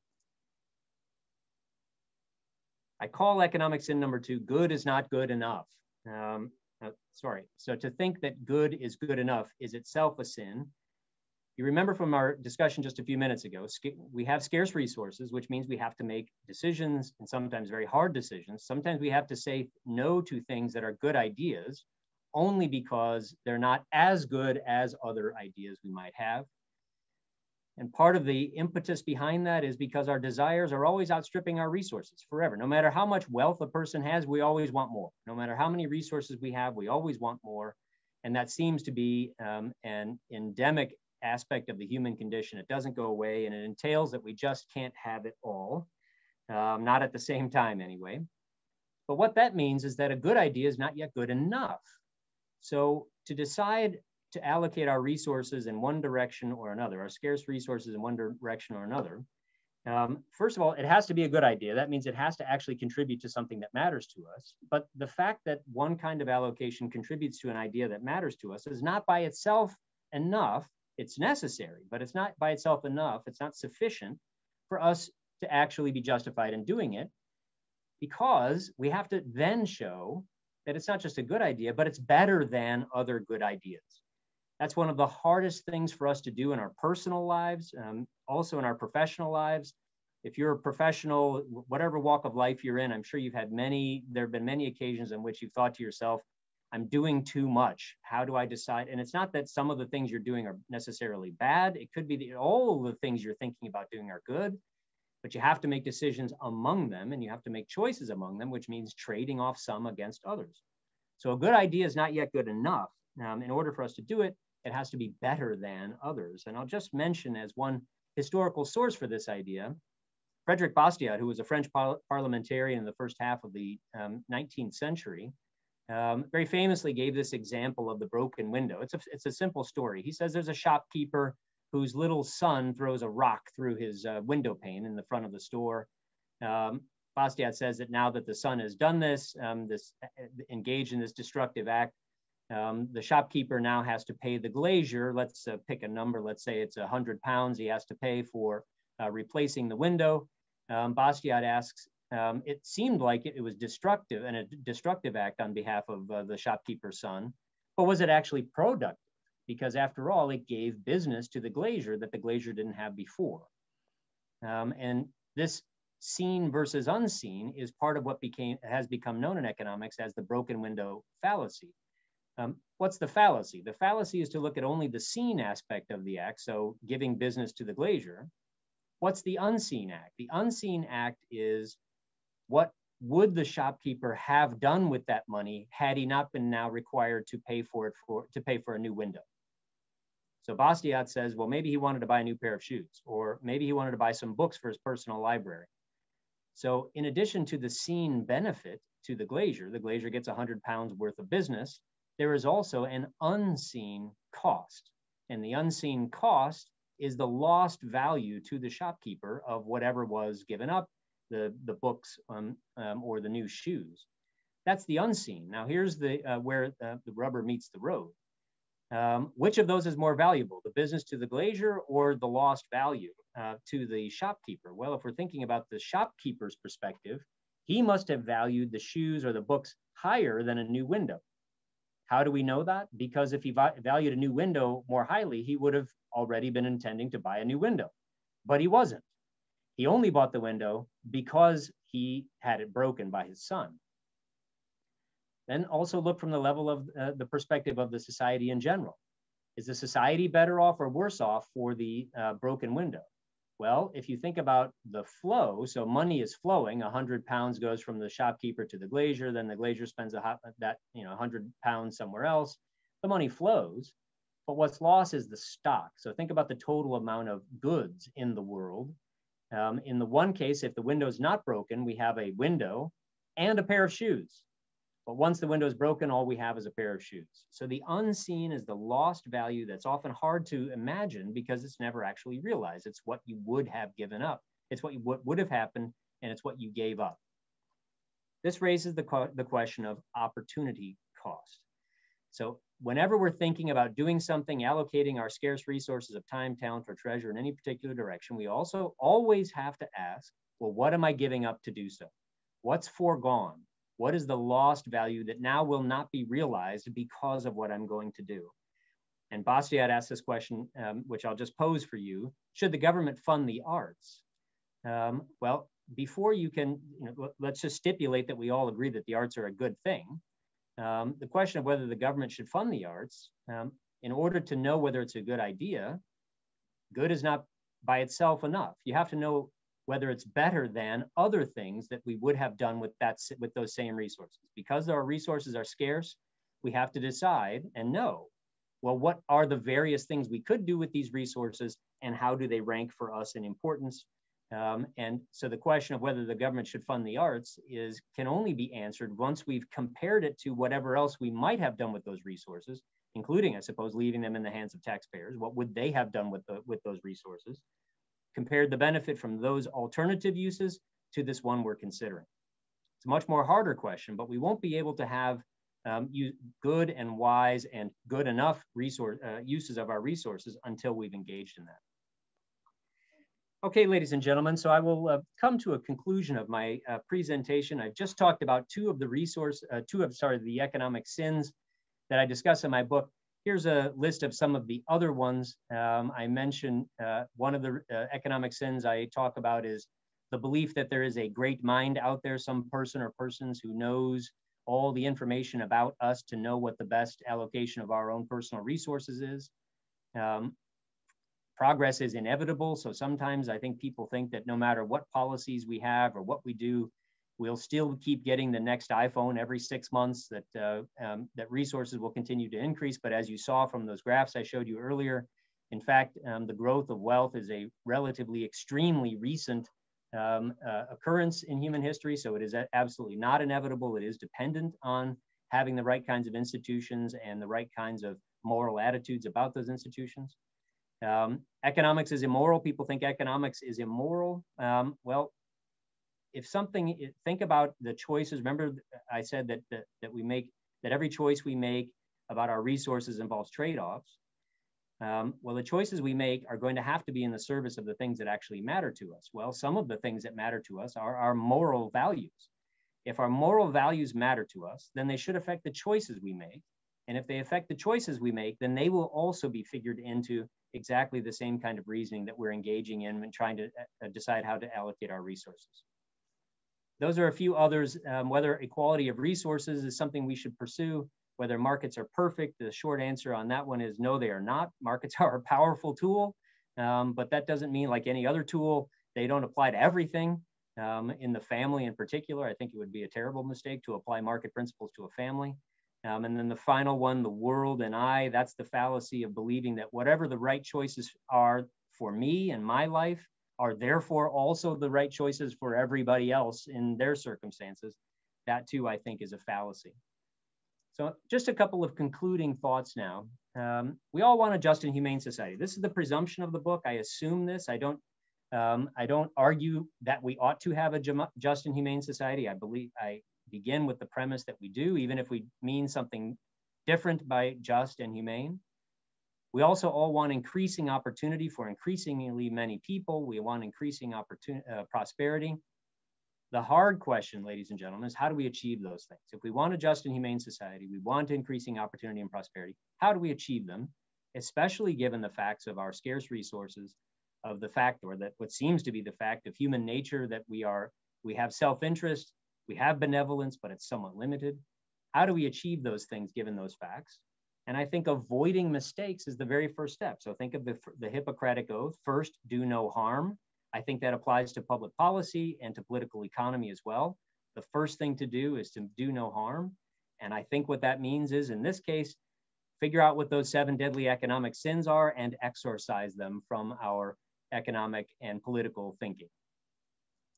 I call economic sin number two, good is not good enough. Um, uh, sorry, so to think that good is good enough is itself a sin. You remember from our discussion just a few minutes ago, we have scarce resources, which means we have to make decisions and sometimes very hard decisions. Sometimes we have to say no to things that are good ideas only because they're not as good as other ideas we might have. And part of the impetus behind that is because our desires are always outstripping our resources forever. No matter how much wealth a person has, we always want more. No matter how many resources we have, we always want more. And that seems to be um, an endemic aspect of the human condition. It doesn't go away and it entails that we just can't have it all, um, not at the same time anyway. But what that means is that a good idea is not yet good enough. So to decide to allocate our resources in one direction or another, our scarce resources in one direction or another, um, first of all, it has to be a good idea. That means it has to actually contribute to something that matters to us. But the fact that one kind of allocation contributes to an idea that matters to us is not by itself enough. It's necessary, but it's not by itself enough. It's not sufficient for us to actually be justified in doing it because we have to then show that it's not just a good idea, but it's better than other good ideas. That's one of the hardest things for us to do in our personal lives, um, also in our professional lives. If you're a professional, whatever walk of life you're in, I'm sure you've had many, there have been many occasions in which you've thought to yourself, I'm doing too much. How do I decide? And it's not that some of the things you're doing are necessarily bad. It could be that all the things you're thinking about doing are good, but you have to make decisions among them and you have to make choices among them, which means trading off some against others. So a good idea is not yet good enough. Um, in order for us to do it, it has to be better than others. And I'll just mention as one historical source for this idea, Frederick Bastiat, who was a French par parliamentarian in the first half of the um, 19th century, um, very famously gave this example of the broken window. It's a, it's a simple story. He says there's a shopkeeper whose little son throws a rock through his uh, window pane in the front of the store. Um, Bastiat says that now that the son has done this, um, this uh, engaged in this destructive act, um, the shopkeeper now has to pay the glazier. Let's uh, pick a number. Let's say it's a hundred pounds. He has to pay for uh, replacing the window. Um, Bastiat asks, um, it seemed like it, it, was destructive and a destructive act on behalf of uh, the shopkeeper's son, but was it actually productive? Because after all, it gave business to the glazier that the glazier didn't have before. Um, and this seen versus unseen is part of what became has become known in economics as the broken window fallacy. Um, what's the fallacy? The fallacy is to look at only the seen aspect of the act, so giving business to the glazier. What's the unseen act? The unseen act is what would the shopkeeper have done with that money had he not been now required to pay for it for to pay for a new window? So Bastiat says, well, maybe he wanted to buy a new pair of shoes, or maybe he wanted to buy some books for his personal library. So in addition to the seen benefit to the glazier, the glazier gets 100 pounds worth of business, there is also an unseen cost. And the unseen cost is the lost value to the shopkeeper of whatever was given up, the, the books um, um, or the new shoes. That's the unseen. Now here's the uh, where uh, the rubber meets the road Um, which of those is more valuable, the business to the glazier or the lost value uh, to the shopkeeper? Well, if we're thinking about the shopkeeper's perspective, he must have valued the shoes or the books higher than a new window. How do we know that? Because if he valued a new window more highly, he would have already been intending to buy a new window, but he wasn't. He only bought the window because he had it broken by his son. Then also look from the level of uh, the perspective of the society in general. Is the society better off or worse off for the uh, broken window? Well, if you think about the flow, so money is flowing, 100 pounds goes from the shopkeeper to the glazier, then the glazier spends hot, that, you know, 100 pounds somewhere else, the money flows, but what's lost is the stock. So think about the total amount of goods in the world. Um, in the one case, if the window is not broken, we have a window and a pair of shoes. But once the window is broken, all we have is a pair of shoes. So the unseen is the lost value that's often hard to imagine because it's never actually realized. It's what you would have given up. It's what, you, what would have happened and it's what you gave up. This raises the, the question of opportunity cost. So whenever we're thinking about doing something, allocating our scarce resources of time, talent, or treasure in any particular direction, we also always have to ask, well, what am I giving up to do so? What's foregone? What is the lost value that now will not be realized because of what I'm going to do? And Bastiat asked this question, um, which I'll just pose for you. Should the government fund the arts? Um, well, before you can, you know, let's just stipulate that we all agree that the arts are a good thing. Um, the question of whether the government should fund the arts, um, in order to know whether it's a good idea, good is not by itself enough. You have to know whether it's better than other things that we would have done with that with those same resources. Because our resources are scarce, we have to decide and know, well, what are the various things we could do with these resources and how do they rank for us in importance? Um, and so the question of whether the government should fund the arts is can only be answered once we've compared it to whatever else we might have done with those resources, including, I suppose, leaving them in the hands of taxpayers. What would they have done with, the, with those resources? Compared the benefit from those alternative uses to this one we're considering. It's a much more harder question, but we won't be able to have um, good and wise and good enough resource uh, uses of our resources until we've engaged in that. Okay, ladies and gentlemen, so I will uh, come to a conclusion of my uh, presentation. I've just talked about two of the resource, uh, two of, sorry, the economic sins that I discuss in my book. Here's a list of some of the other ones. Um, I mentioned uh, one of the uh, economic sins I talk about is the belief that there is a great mind out there, some person or persons who knows all the information about us to know what the best allocation of our own personal resources is. Um, progress is inevitable. So sometimes I think people think that no matter what policies we have or what we do, We'll still keep getting the next iPhone every six months, that, uh, um, that resources will continue to increase. But as you saw from those graphs I showed you earlier, in fact, um, the growth of wealth is a relatively extremely recent um, uh, occurrence in human history. So it is absolutely not inevitable. It is dependent on having the right kinds of institutions and the right kinds of moral attitudes about those institutions. Um, economics is immoral. People think economics is immoral. Um, well, if something, think about the choices. Remember, I said that, that, that we make, that every choice we make about our resources involves trade-offs. Um, well, the choices we make are going to have to be in the service of the things that actually matter to us. Well, some of the things that matter to us are our moral values. If our moral values matter to us, then they should affect the choices we make. And if they affect the choices we make, then they will also be figured into exactly the same kind of reasoning that we're engaging in when trying to uh, decide how to allocate our resources. Those are a few others. Um, whether equality of resources is something we should pursue, whether markets are perfect, the short answer on that one is no, they are not. Markets are a powerful tool, um, but that doesn't mean like any other tool, they don't apply to everything. Um, in the family in particular, I think it would be a terrible mistake to apply market principles to a family. Um, and then the final one, the world and I, that's the fallacy of believing that whatever the right choices are for me and my life, are therefore also the right choices for everybody else in their circumstances. That too, I think, is a fallacy. So just a couple of concluding thoughts now. Um, we all want a just and humane society. This is the presumption of the book. I assume this. I don't. Um, I don't argue that we ought to have a just and humane society. I believe I begin with the premise that we do, even if we mean something different by just and humane. We also all want increasing opportunity for increasingly many people. We want increasing opportunity, uh, prosperity. The hard question, ladies and gentlemen, is how do we achieve those things? If we want a just and humane society, we want increasing opportunity and prosperity, how do we achieve them? Especially given the facts of our scarce resources, of the fact, or that what seems to be the fact of human nature that we are, we have self-interest, we have benevolence, but it's somewhat limited. How do we achieve those things given those facts? And I think avoiding mistakes is the very first step. So think of the, the Hippocratic Oath first, do no harm. I think that applies to public policy and to political economy as well. The first thing to do is to do no harm. And I think what that means is, in this case, figure out what those seven deadly economic sins are and exorcise them from our economic and political thinking.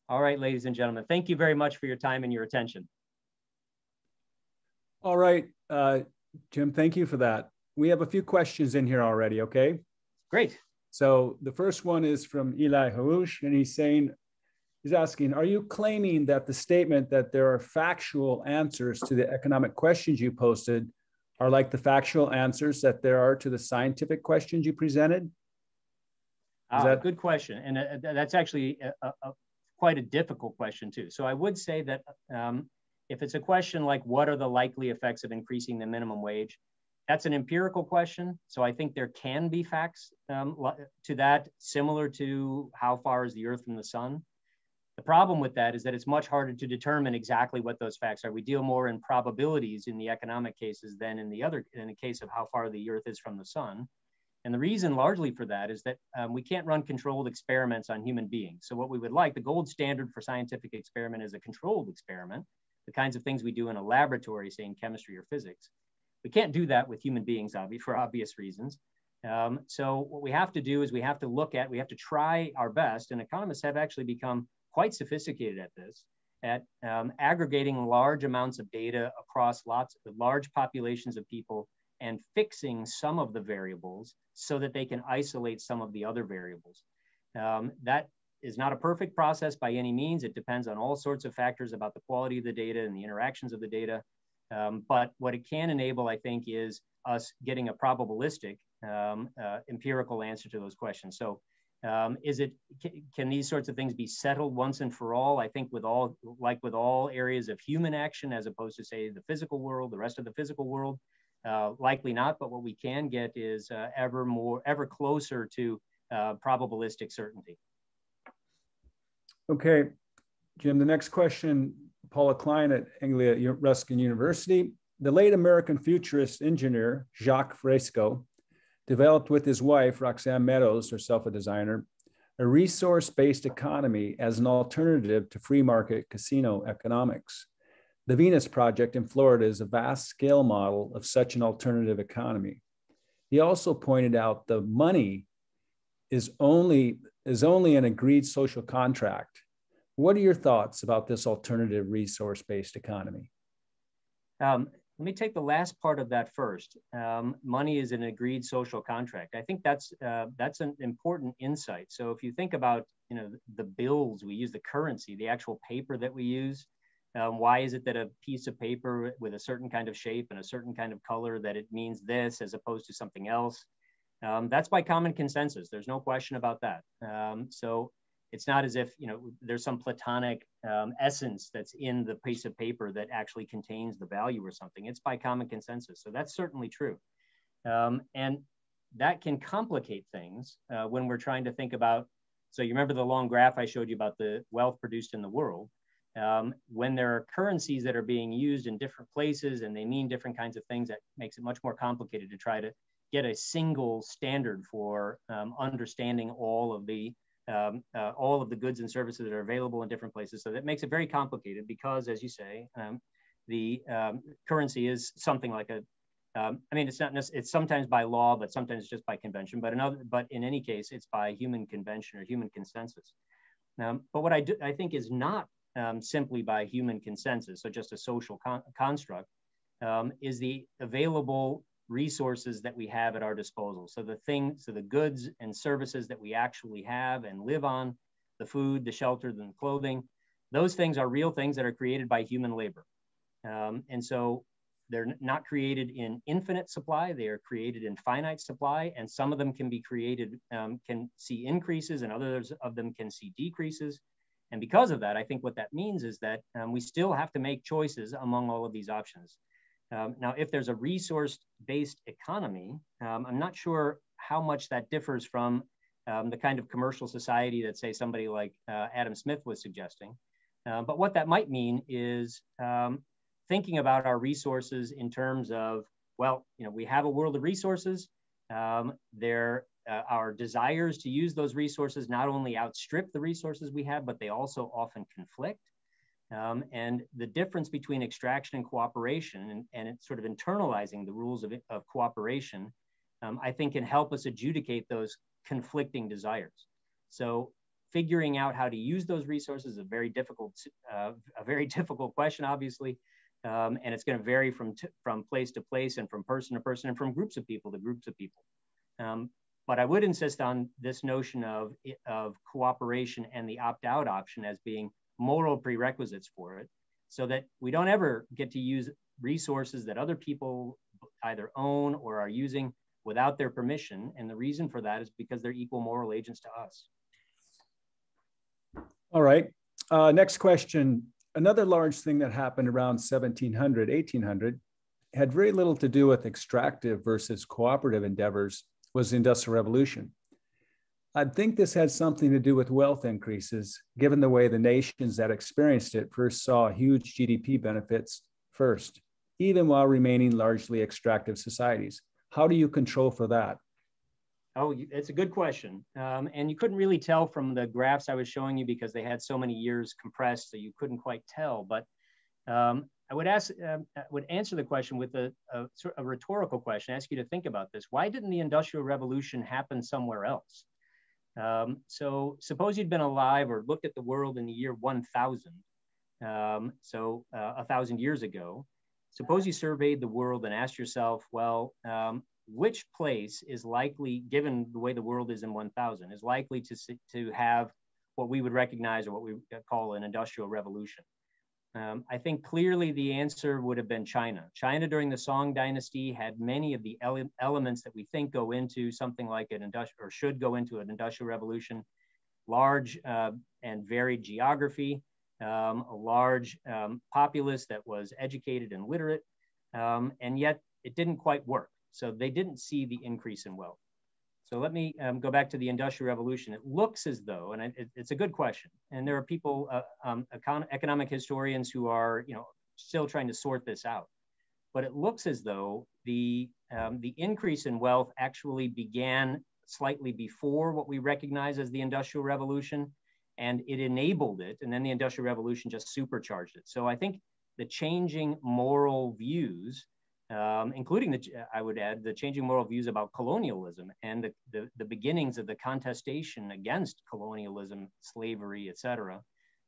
All right, ladies and gentlemen, thank you very much for your time and your attention. All right, uh, Jim, thank you for that. We have a few questions in here already, okay? Great. So the first one is from Eli Harush, and he's saying, he's asking, are you claiming that the statement that there are factual answers to the economic questions you posted are like the factual answers that there are to the scientific questions you presented? Ah, that- good question. And uh, that's actually a, a, quite a difficult question too. So I would say that um, if it's a question like what are the likely effects of increasing the minimum wage, that's an empirical question. So I think there can be facts um, to that, similar to how far is the Earth from the sun. The problem with that is that it's much harder to determine exactly what those facts are. We deal more in probabilities in the economic cases than in the other, in the case of how far the Earth is from the sun. And the reason largely for that is that um, we can't run controlled experiments on human beings. So what we would like, the gold standard for scientific experiment is a controlled experiment, the kinds of things we do in a laboratory, say in chemistry or physics. We can't do that with human beings for obvious reasons. Um, so what we have to do is we have to look at, we have to try our best, and economists have actually become quite sophisticated at this, at um, aggregating large amounts of data across lots of large populations of people and fixing some of the variables so that they can isolate some of the other variables. Um, that is not a perfect process by any means. It depends on all sorts of factors about the quality of the data and the interactions of the data. Um, but what it can enable, I think, is us getting a probabilistic um, uh, empirical answer to those questions. So um, is it, can these sorts of things be settled once and for all? I think with all, like with all areas of human action, as opposed to say the physical world, the rest of the physical world, uh, likely not, but what we can get is uh, ever more, ever closer to uh, probabilistic certainty. Okay, Jim, the next question Paula Klein at Anglia Ruskin University. The late American futurist engineer Jacques Fresco developed with his wife, Roxanne Meadows, herself a designer, a resource based economy as an alternative to free market casino economics. The Venus Project in Florida is a vast scale model of such an alternative economy. He also pointed out the money is only, is only an agreed social contract what are your thoughts about this alternative resource based economy? Um, let me take the last part of that first. Um, money is an agreed social contract. I think that's uh, that's an important insight. So if you think about you know the bills we use, the currency, the actual paper that we use, um, why is it that a piece of paper with a certain kind of shape and a certain kind of color that it means this as opposed to something else? Um, that's by common consensus. There's no question about that. Um, so it's not as if you know there's some platonic um, essence that's in the piece of paper that actually contains the value or something it's by common consensus so that's certainly true um, and that can complicate things uh, when we're trying to think about so you remember the long graph i showed you about the wealth produced in the world um, when there are currencies that are being used in different places and they mean different kinds of things that makes it much more complicated to try to get a single standard for um, understanding all of the um, uh, all of the goods and services that are available in different places. So that makes it very complicated because, as you say, um, the um, currency is something like a. Um, I mean, it's not. It's sometimes by law, but sometimes just by convention. But another, but in any case, it's by human convention or human consensus. Um, but what I do, I think is not simply by human consensus, so just a social con construct, is the available resources that we have at our disposal. So the things, so the goods and services that we actually have and live on, the food, the shelter, the clothing, those things are real things that are created by human labor. Um, and so they're not created in infinite supply, they are created in finite supply, and some of them can be created, um, can see increases, and others of them can see decreases. And because of that, I think what that means is that um, we still have to make choices among all of these options. Um, now, if there's a resource-based economy, um, I'm not sure how much that differs from um, the kind of commercial society that, say, somebody like uh, Adam Smith was suggesting. Uh, but what that might mean is um, thinking about our resources in terms of, well, you know, we have a world of resources. Um, there, uh, our desires to use those resources not only outstrip the resources we have, but they also often conflict. Um, and the difference between extraction and cooperation and, and it's sort of internalizing the rules of, of cooperation, um, I think can help us adjudicate those conflicting desires. So figuring out how to use those resources is a very difficult, uh, a very difficult question, obviously. Um, and it's going to vary from, from place to place and from person to person and from groups of people to groups of people. Um, but I would insist on this notion of, of cooperation and the opt-out option as being moral prerequisites for it so that we don't ever get to use resources that other people either own or are using without their permission. And the reason for that is because they're equal moral agents to us. All right. Uh, next question. Another large thing that happened around 1700, 1800 had very little to do with extractive versus cooperative endeavors was the Industrial Revolution. I think this had something to do with wealth increases, given the way the nations that experienced it first saw huge GDP benefits first, even while remaining largely extractive societies. How do you control for that? Oh, it's a good question. Um, and you couldn't really tell from the graphs I was showing you because they had so many years compressed, so you couldn't quite tell. But um, I would ask, uh, would answer the question with a, a, a, rhetorical question, ask you to think about this. Why didn't the Industrial Revolution happen somewhere else? Um, so suppose you'd been alive or looked at the world in the year 1000, um, so uh, a thousand years ago. Suppose you surveyed the world and asked yourself, well, um, which place is likely, given the way the world is in 1000, is likely to, to have what we would recognize or what we call an industrial revolution? Um, I think clearly the answer would have been China. China during the Song dynasty had many of the ele elements that we think go into something like an industrial or should go into an industrial revolution, large uh, and varied geography, um, a large um, populace that was educated and literate, um, and yet it didn't quite work. So they didn't see the increase in wealth. So let me um, go back to the Industrial Revolution. It looks as though, and it, it's a good question, and there are people, uh, um, econ economic historians who are, you know, still trying to sort this out. But it looks as though the um, the increase in wealth actually began slightly before what we recognize as the Industrial Revolution, and it enabled it, and then the Industrial Revolution just supercharged it. So I think the changing moral views um, including the, I would add, the changing moral views about colonialism and the, the, the beginnings of the contestation against colonialism, slavery, et cetera.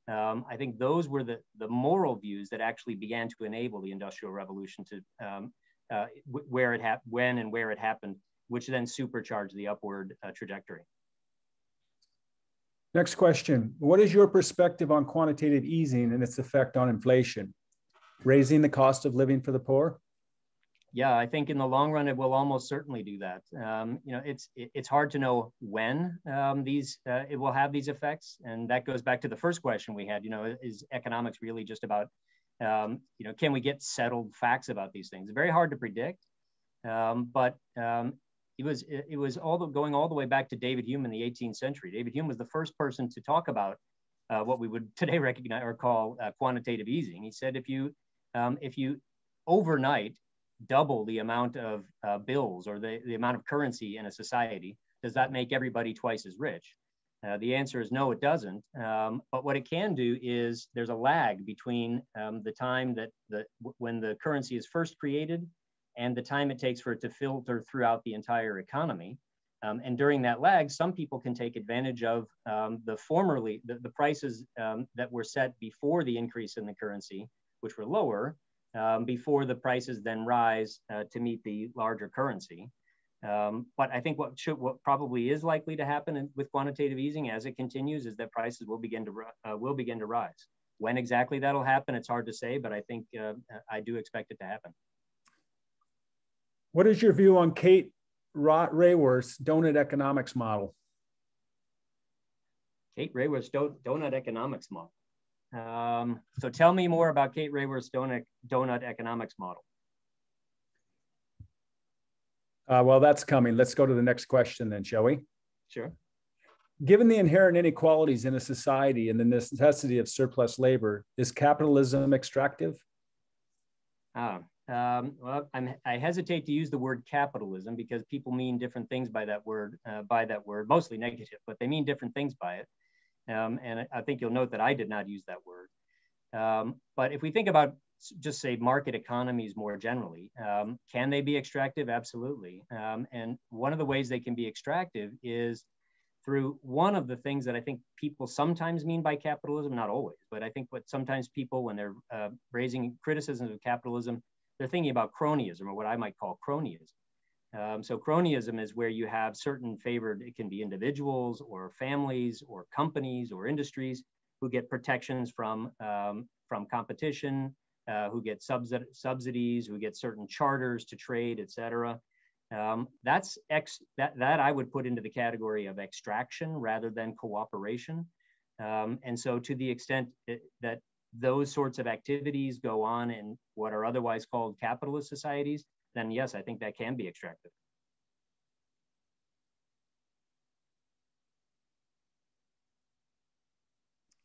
Um, I think those were the, the moral views that actually began to enable the Industrial Revolution to um, uh, where it happened, when and where it happened, which then supercharged the upward uh, trajectory. Next question. What is your perspective on quantitative easing and its effect on inflation? Raising the cost of living for the poor? Yeah, I think in the long run, it will almost certainly do that. Um, you know, it's it, it's hard to know when um, these uh, it will have these effects, and that goes back to the first question we had. You know, is economics really just about um, you know can we get settled facts about these things? Very hard to predict, um, but um, it was it, it was all the, going all the way back to David Hume in the 18th century. David Hume was the first person to talk about uh, what we would today recognize or call uh, quantitative easing. He said if you um, if you overnight double the amount of uh, bills or the, the amount of currency in a society, does that make everybody twice as rich? Uh, the answer is no, it doesn't. Um, but what it can do is there's a lag between um, the time that the when the currency is first created and the time it takes for it to filter throughout the entire economy. Um, and during that lag, some people can take advantage of um, the formerly the, the prices um, that were set before the increase in the currency, which were lower, um, before the prices then rise uh, to meet the larger currency. Um, but I think what should, what probably is likely to happen with quantitative easing as it continues is that prices will begin to uh, will begin to rise. When exactly that'll happen, it's hard to say, but I think uh, I do expect it to happen. What is your view on Kate Raworth's donut economics model? Kate Raworth's donut economics model. Um, so tell me more about Kate Raworth's donut, donut economics model. Uh, well, that's coming. Let's go to the next question then, shall we? Sure. Given the inherent inequalities in a society and the necessity of surplus labor, is capitalism extractive? Ah, um, well, I'm, i hesitate to use the word capitalism because people mean different things by that word. Uh, by that word, mostly negative, but they mean different things by it. Um, and I think you'll note that I did not use that word. Um, but if we think about just say market economies more generally, um, can they be extractive? Absolutely. Um, and one of the ways they can be extractive is through one of the things that I think people sometimes mean by capitalism, not always, but I think what sometimes people, when they're uh, raising criticisms of capitalism, they're thinking about cronyism or what I might call cronyism. Um, so cronyism is where you have certain favored, it can be individuals or families or companies or industries who get protections from, um, from competition, uh, who get subsidi subsidies, who get certain charters to trade, et cetera. Um, that's ex that, that I would put into the category of extraction rather than cooperation. Um, and so to the extent it, that those sorts of activities go on in what are otherwise called capitalist societies, then yes, I think that can be extractive.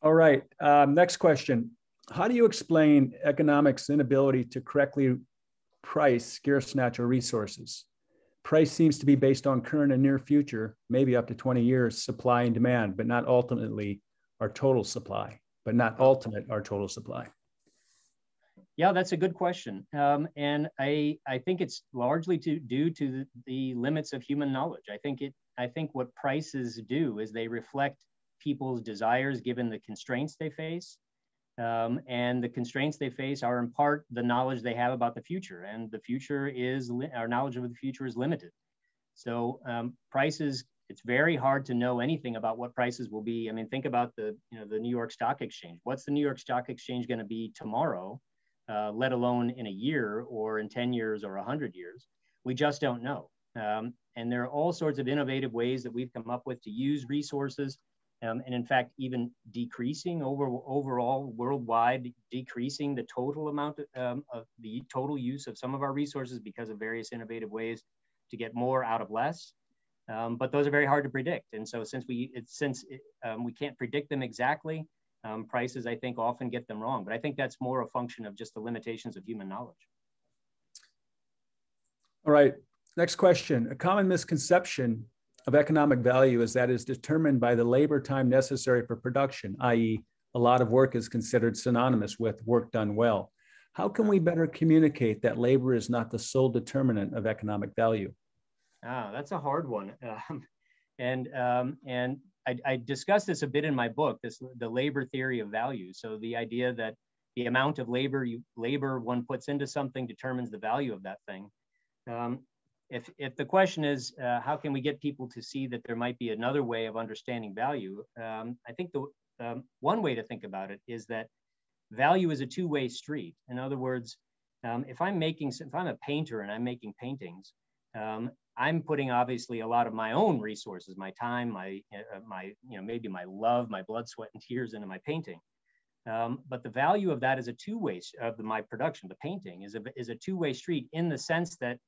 All right, um, next question. How do you explain economics' inability to correctly price scarce natural resources? Price seems to be based on current and near future, maybe up to 20 years, supply and demand, but not ultimately our total supply, but not ultimate our total supply. Yeah, that's a good question. Um, and I, I think it's largely to, due to the, the limits of human knowledge. I think it I think what prices do is they reflect people's desires given the constraints they face. Um, and the constraints they face are in part the knowledge they have about the future. And the future is, our knowledge of the future is limited. So um, prices, it's very hard to know anything about what prices will be. I mean, think about the, you know, the New York Stock Exchange. What's the New York Stock Exchange going to be tomorrow? Uh, let alone in a year or in 10 years or 100 years. We just don't know. Um, and there are all sorts of innovative ways that we've come up with to use resources. Um, and in fact, even decreasing over, overall worldwide, decreasing the total amount of, um, of the total use of some of our resources because of various innovative ways to get more out of less. Um, but those are very hard to predict. And so since we, it, since it, um, we can't predict them exactly, um, prices, I think, often get them wrong. But I think that's more a function of just the limitations of human knowledge. All right. Next question. A common misconception of economic value is that it is determined by the labor time necessary for production, i.e., a lot of work is considered synonymous with work done well. How can we better communicate that labor is not the sole determinant of economic value? Ah, that's a hard one. Um, and um, and I, I discuss this a bit in my book, this the labor theory of value. So the idea that the amount of labor you labor one puts into something determines the value of that thing. Um, if, if the question is uh, how can we get people to see that there might be another way of understanding value, um, I think the um, one way to think about it is that value is a two-way street. In other words, um, if I'm making if I'm a painter and I'm making paintings, um, I'm putting obviously a lot of my own resources, my time, my, uh, my, you know, maybe my love, my blood, sweat, and tears into my painting. Um, but the value of that is a two-way of the, my production. The painting is a is a two-way street in the sense that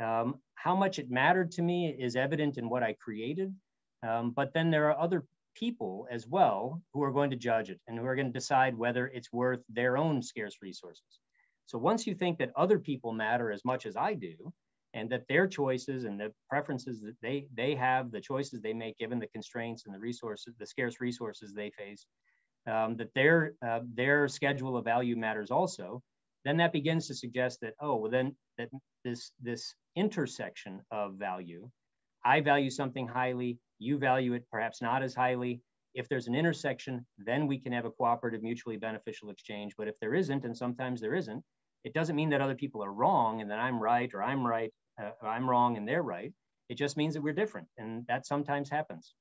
um, how much it mattered to me is evident in what I created. Um, but then there are other people as well who are going to judge it and who are going to decide whether it's worth their own scarce resources. So once you think that other people matter as much as I do, and that their choices and the preferences that they they have the choices they make given the constraints and the resources the scarce resources they face um, that their uh, their schedule of value matters also then that begins to suggest that oh well then that this this intersection of value i value something highly you value it perhaps not as highly. If there's an intersection then we can have a cooperative mutually beneficial exchange. But if there isn't and sometimes there isn't it doesn't mean that other people are wrong and that i'm right or i'm right uh, I'm wrong and they're right. It just means that we're different, and that sometimes happens.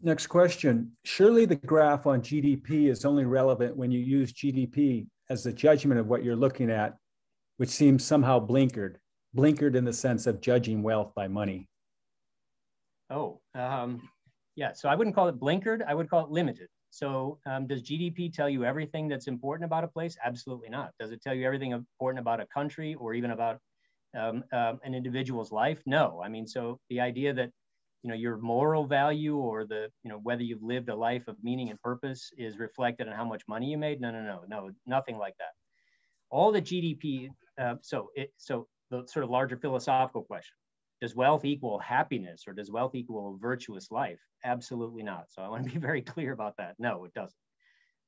Next question. Surely the graph on GDP is only relevant when you use GDP as the judgment of what you're looking at which seems somehow blinkered, blinkered in the sense of judging wealth by money? Oh, um, yeah. So I wouldn't call it blinkered. I would call it limited. So um, does GDP tell you everything that's important about a place? Absolutely not. Does it tell you everything important about a country or even about um, um, an individual's life? No. I mean, so the idea that you know your moral value or the you know whether you've lived a life of meaning and purpose is reflected in how much money you made. No, no, no, no, nothing like that. All the GDP. Uh, so it so the sort of larger philosophical question does wealth equal happiness or does wealth equal a virtuous life? Absolutely not. So I want to be very clear about that. No, it doesn't.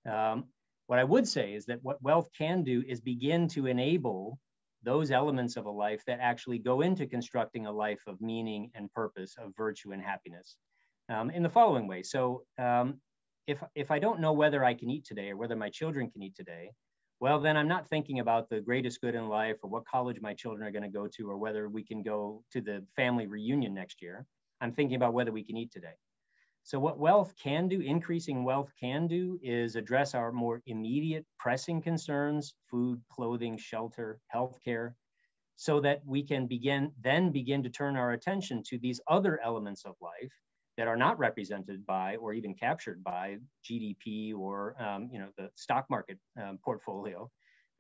Um, what I would say is that what wealth can do is begin to enable those elements of a life that actually go into constructing a life of meaning and purpose, of virtue and happiness um, in the following way. So um, if, if I don't know whether I can eat today or whether my children can eat today, well, then I'm not thinking about the greatest good in life or what college my children are going to go to or whether we can go to the family reunion next year. I'm thinking about whether we can eat today. So, what wealth can do, increasing wealth can do, is address our more immediate pressing concerns food, clothing, shelter, healthcare so that we can begin, then begin to turn our attention to these other elements of life that are not represented by or even captured by GDP or um, you know the stock market um, portfolio.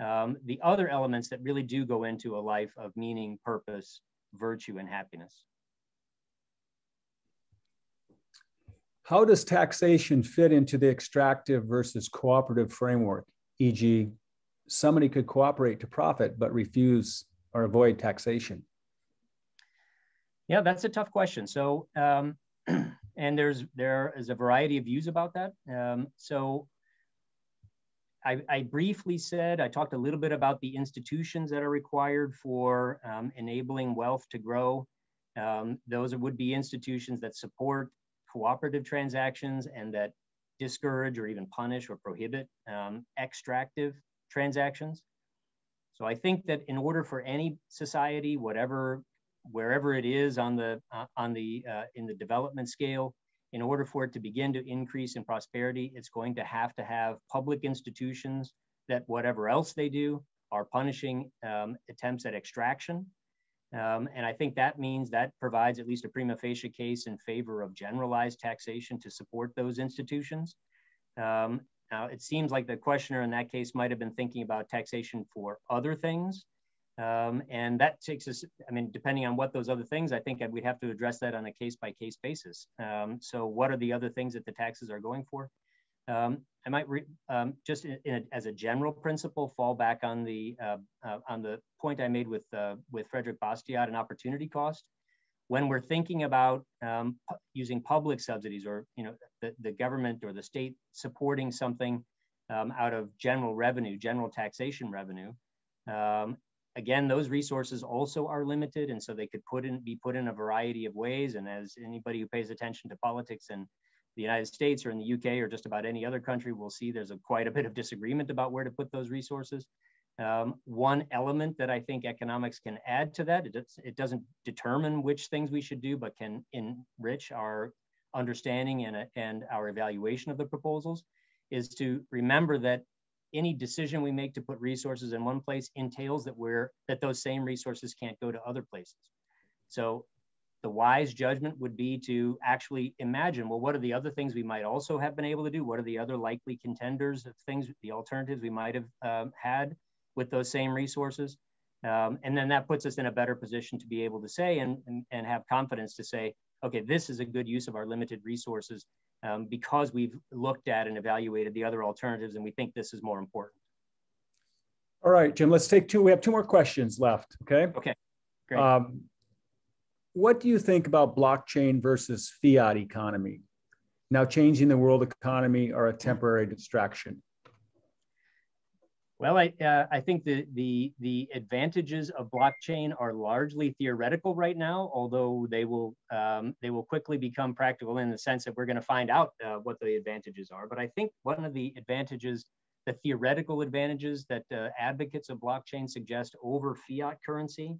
Um, the other elements that really do go into a life of meaning, purpose, virtue, and happiness. How does taxation fit into the extractive versus cooperative framework? E.g., somebody could cooperate to profit but refuse or avoid taxation. Yeah, that's a tough question. So um, and there's there is a variety of views about that. Um, so I, I, briefly said I talked a little bit about the institutions that are required for um, enabling wealth to grow. Um, those would be institutions that support cooperative transactions and that discourage or even punish or prohibit um, extractive transactions. So I think that in order for any society, whatever wherever it is on the uh, on the uh, in the development scale in order for it to begin to increase in prosperity it's going to have to have public institutions that whatever else they do are punishing um, attempts at extraction. Um, and i think that means that provides at least a prima facie case in favor of generalized taxation to support those institutions. Um, now it seems like the questioner in that case might have been thinking about taxation for other things um, and that takes us, I mean, depending on what those other things, I think we'd have to address that on a case by case basis. Um, so, what are the other things that the taxes are going for? Um, I might um, just in, a, as a general principle fall back on the uh, uh, on the point I made with uh, with Frederick Bastiat and opportunity cost. When we're thinking about um, using public subsidies or you know the, the government or the state supporting something um, out of general revenue, general taxation revenue, um, again, those resources also are limited, and so they could put in be put in a variety of ways. And as anybody who pays attention to politics in the United States or in the UK or just about any other country will see, there's a, quite a bit of disagreement about where to put those resources. Um, one element that I think economics can add to that, it, it doesn't determine which things we should do, but can enrich our understanding and, and our evaluation of the proposals, is to remember that any decision we make to put resources in one place entails that we're that those same resources can't go to other places. So the wise judgment would be to actually imagine, well, what are the other things we might also have been able to do? What are the other likely contenders of things, the alternatives we might have um, had with those same resources? Um, and then that puts us in a better position to be able to say and, and, and have confidence to say, okay, this is a good use of our limited resources um, because we've looked at and evaluated the other alternatives and we think this is more important. All right, Jim, let's take two. We have two more questions left, okay? Okay, great. Um, what do you think about blockchain versus fiat economy? Now changing the world economy or a temporary distraction? Well, I, uh, I think the, the, the advantages of blockchain are largely theoretical right now, although they will, um, they will quickly become practical in the sense that we're going to find out uh, what the advantages are. But I think one of the advantages, the theoretical advantages that uh, advocates of blockchain suggest over fiat currency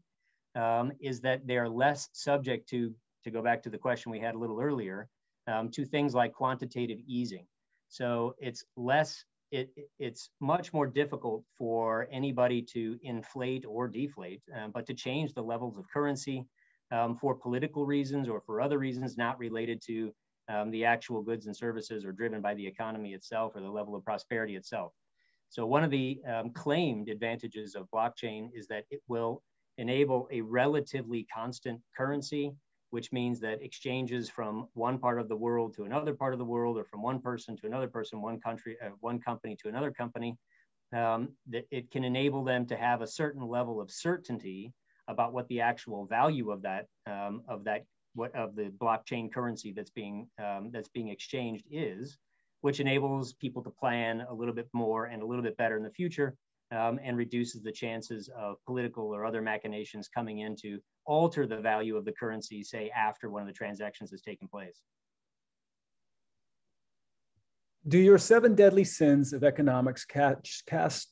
um, is that they are less subject to, to go back to the question we had a little earlier, um, to things like quantitative easing. So it's less it, it's much more difficult for anybody to inflate or deflate, uh, but to change the levels of currency um, for political reasons or for other reasons not related to um, the actual goods and services or driven by the economy itself or the level of prosperity itself. So one of the um, claimed advantages of blockchain is that it will enable a relatively constant currency which means that exchanges from one part of the world to another part of the world, or from one person to another person, one country, uh, one company to another company, um, that it can enable them to have a certain level of certainty about what the actual value of that um, of that what of the blockchain currency that's being um, that's being exchanged is, which enables people to plan a little bit more and a little bit better in the future um, and reduces the chances of political or other machinations coming in to alter the value of the currency, say after one of the transactions has taken place. Do your seven deadly sins of economics catch, cast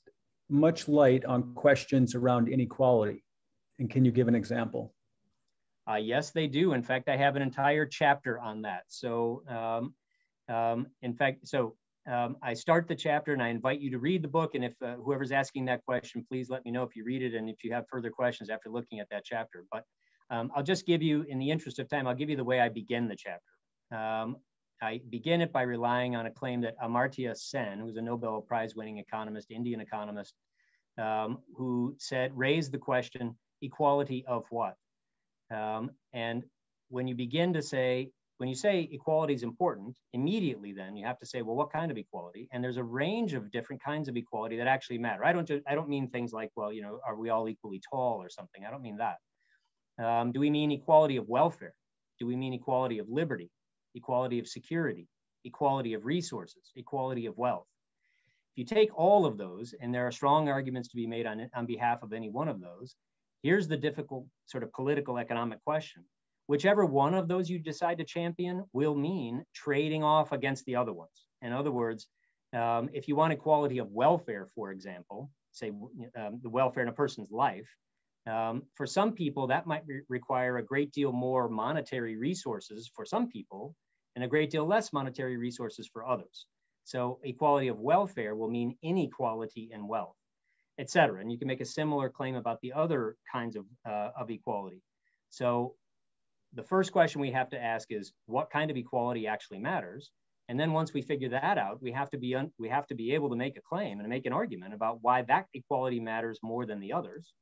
much light on questions around inequality? And can you give an example? Uh, yes, they do. In fact, I have an entire chapter on that. So, um, um, in fact, so um, I start the chapter and I invite you to read the book. And if uh, whoever's asking that question, please let me know if you read it and if you have further questions after looking at that chapter. But um, I'll just give you, in the interest of time, I'll give you the way I begin the chapter. Um, I begin it by relying on a claim that Amartya Sen, who's a Nobel Prize winning economist, Indian economist, um, who said, raised the question, equality of what? Um, and when you begin to say when you say equality is important, immediately then you have to say, well, what kind of equality? And there's a range of different kinds of equality that actually matter. I don't, I don't mean things like, well, you know, are we all equally tall or something? I don't mean that. Um, do we mean equality of welfare? Do we mean equality of liberty, equality of security, equality of resources, equality of wealth? If you take all of those, and there are strong arguments to be made on, on behalf of any one of those, here's the difficult sort of political economic question whichever one of those you decide to champion will mean trading off against the other ones. In other words, um, if you want equality of welfare, for example, say um, the welfare in a person's life, um, for some people, that might re require a great deal more monetary resources for some people and a great deal less monetary resources for others. So equality of welfare will mean inequality in wealth, et cetera. And you can make a similar claim about the other kinds of, uh, of equality. So the first question we have to ask is what kind of equality actually matters. And then once we figure that out we have to be un- we have to be able to make a claim and make an argument about why that equality matters more than the others.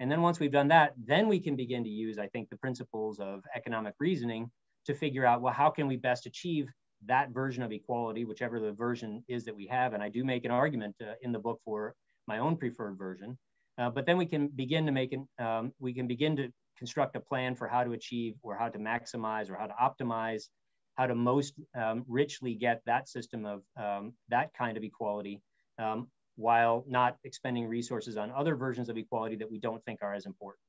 And then once we've done that then we can begin to use i think the principles of economic reasoning to figure out well how can we best achieve that version of equality whichever the version is that we have? And i do make an argument uh, in the book for my own preferred version. Uh, but then we can begin to make an, um, we can begin to construct a plan for how to achieve or how to maximize or how to optimize, how to most um, richly get that system of um, that kind of equality um, while not expending resources on other versions of equality that we don't think are as important.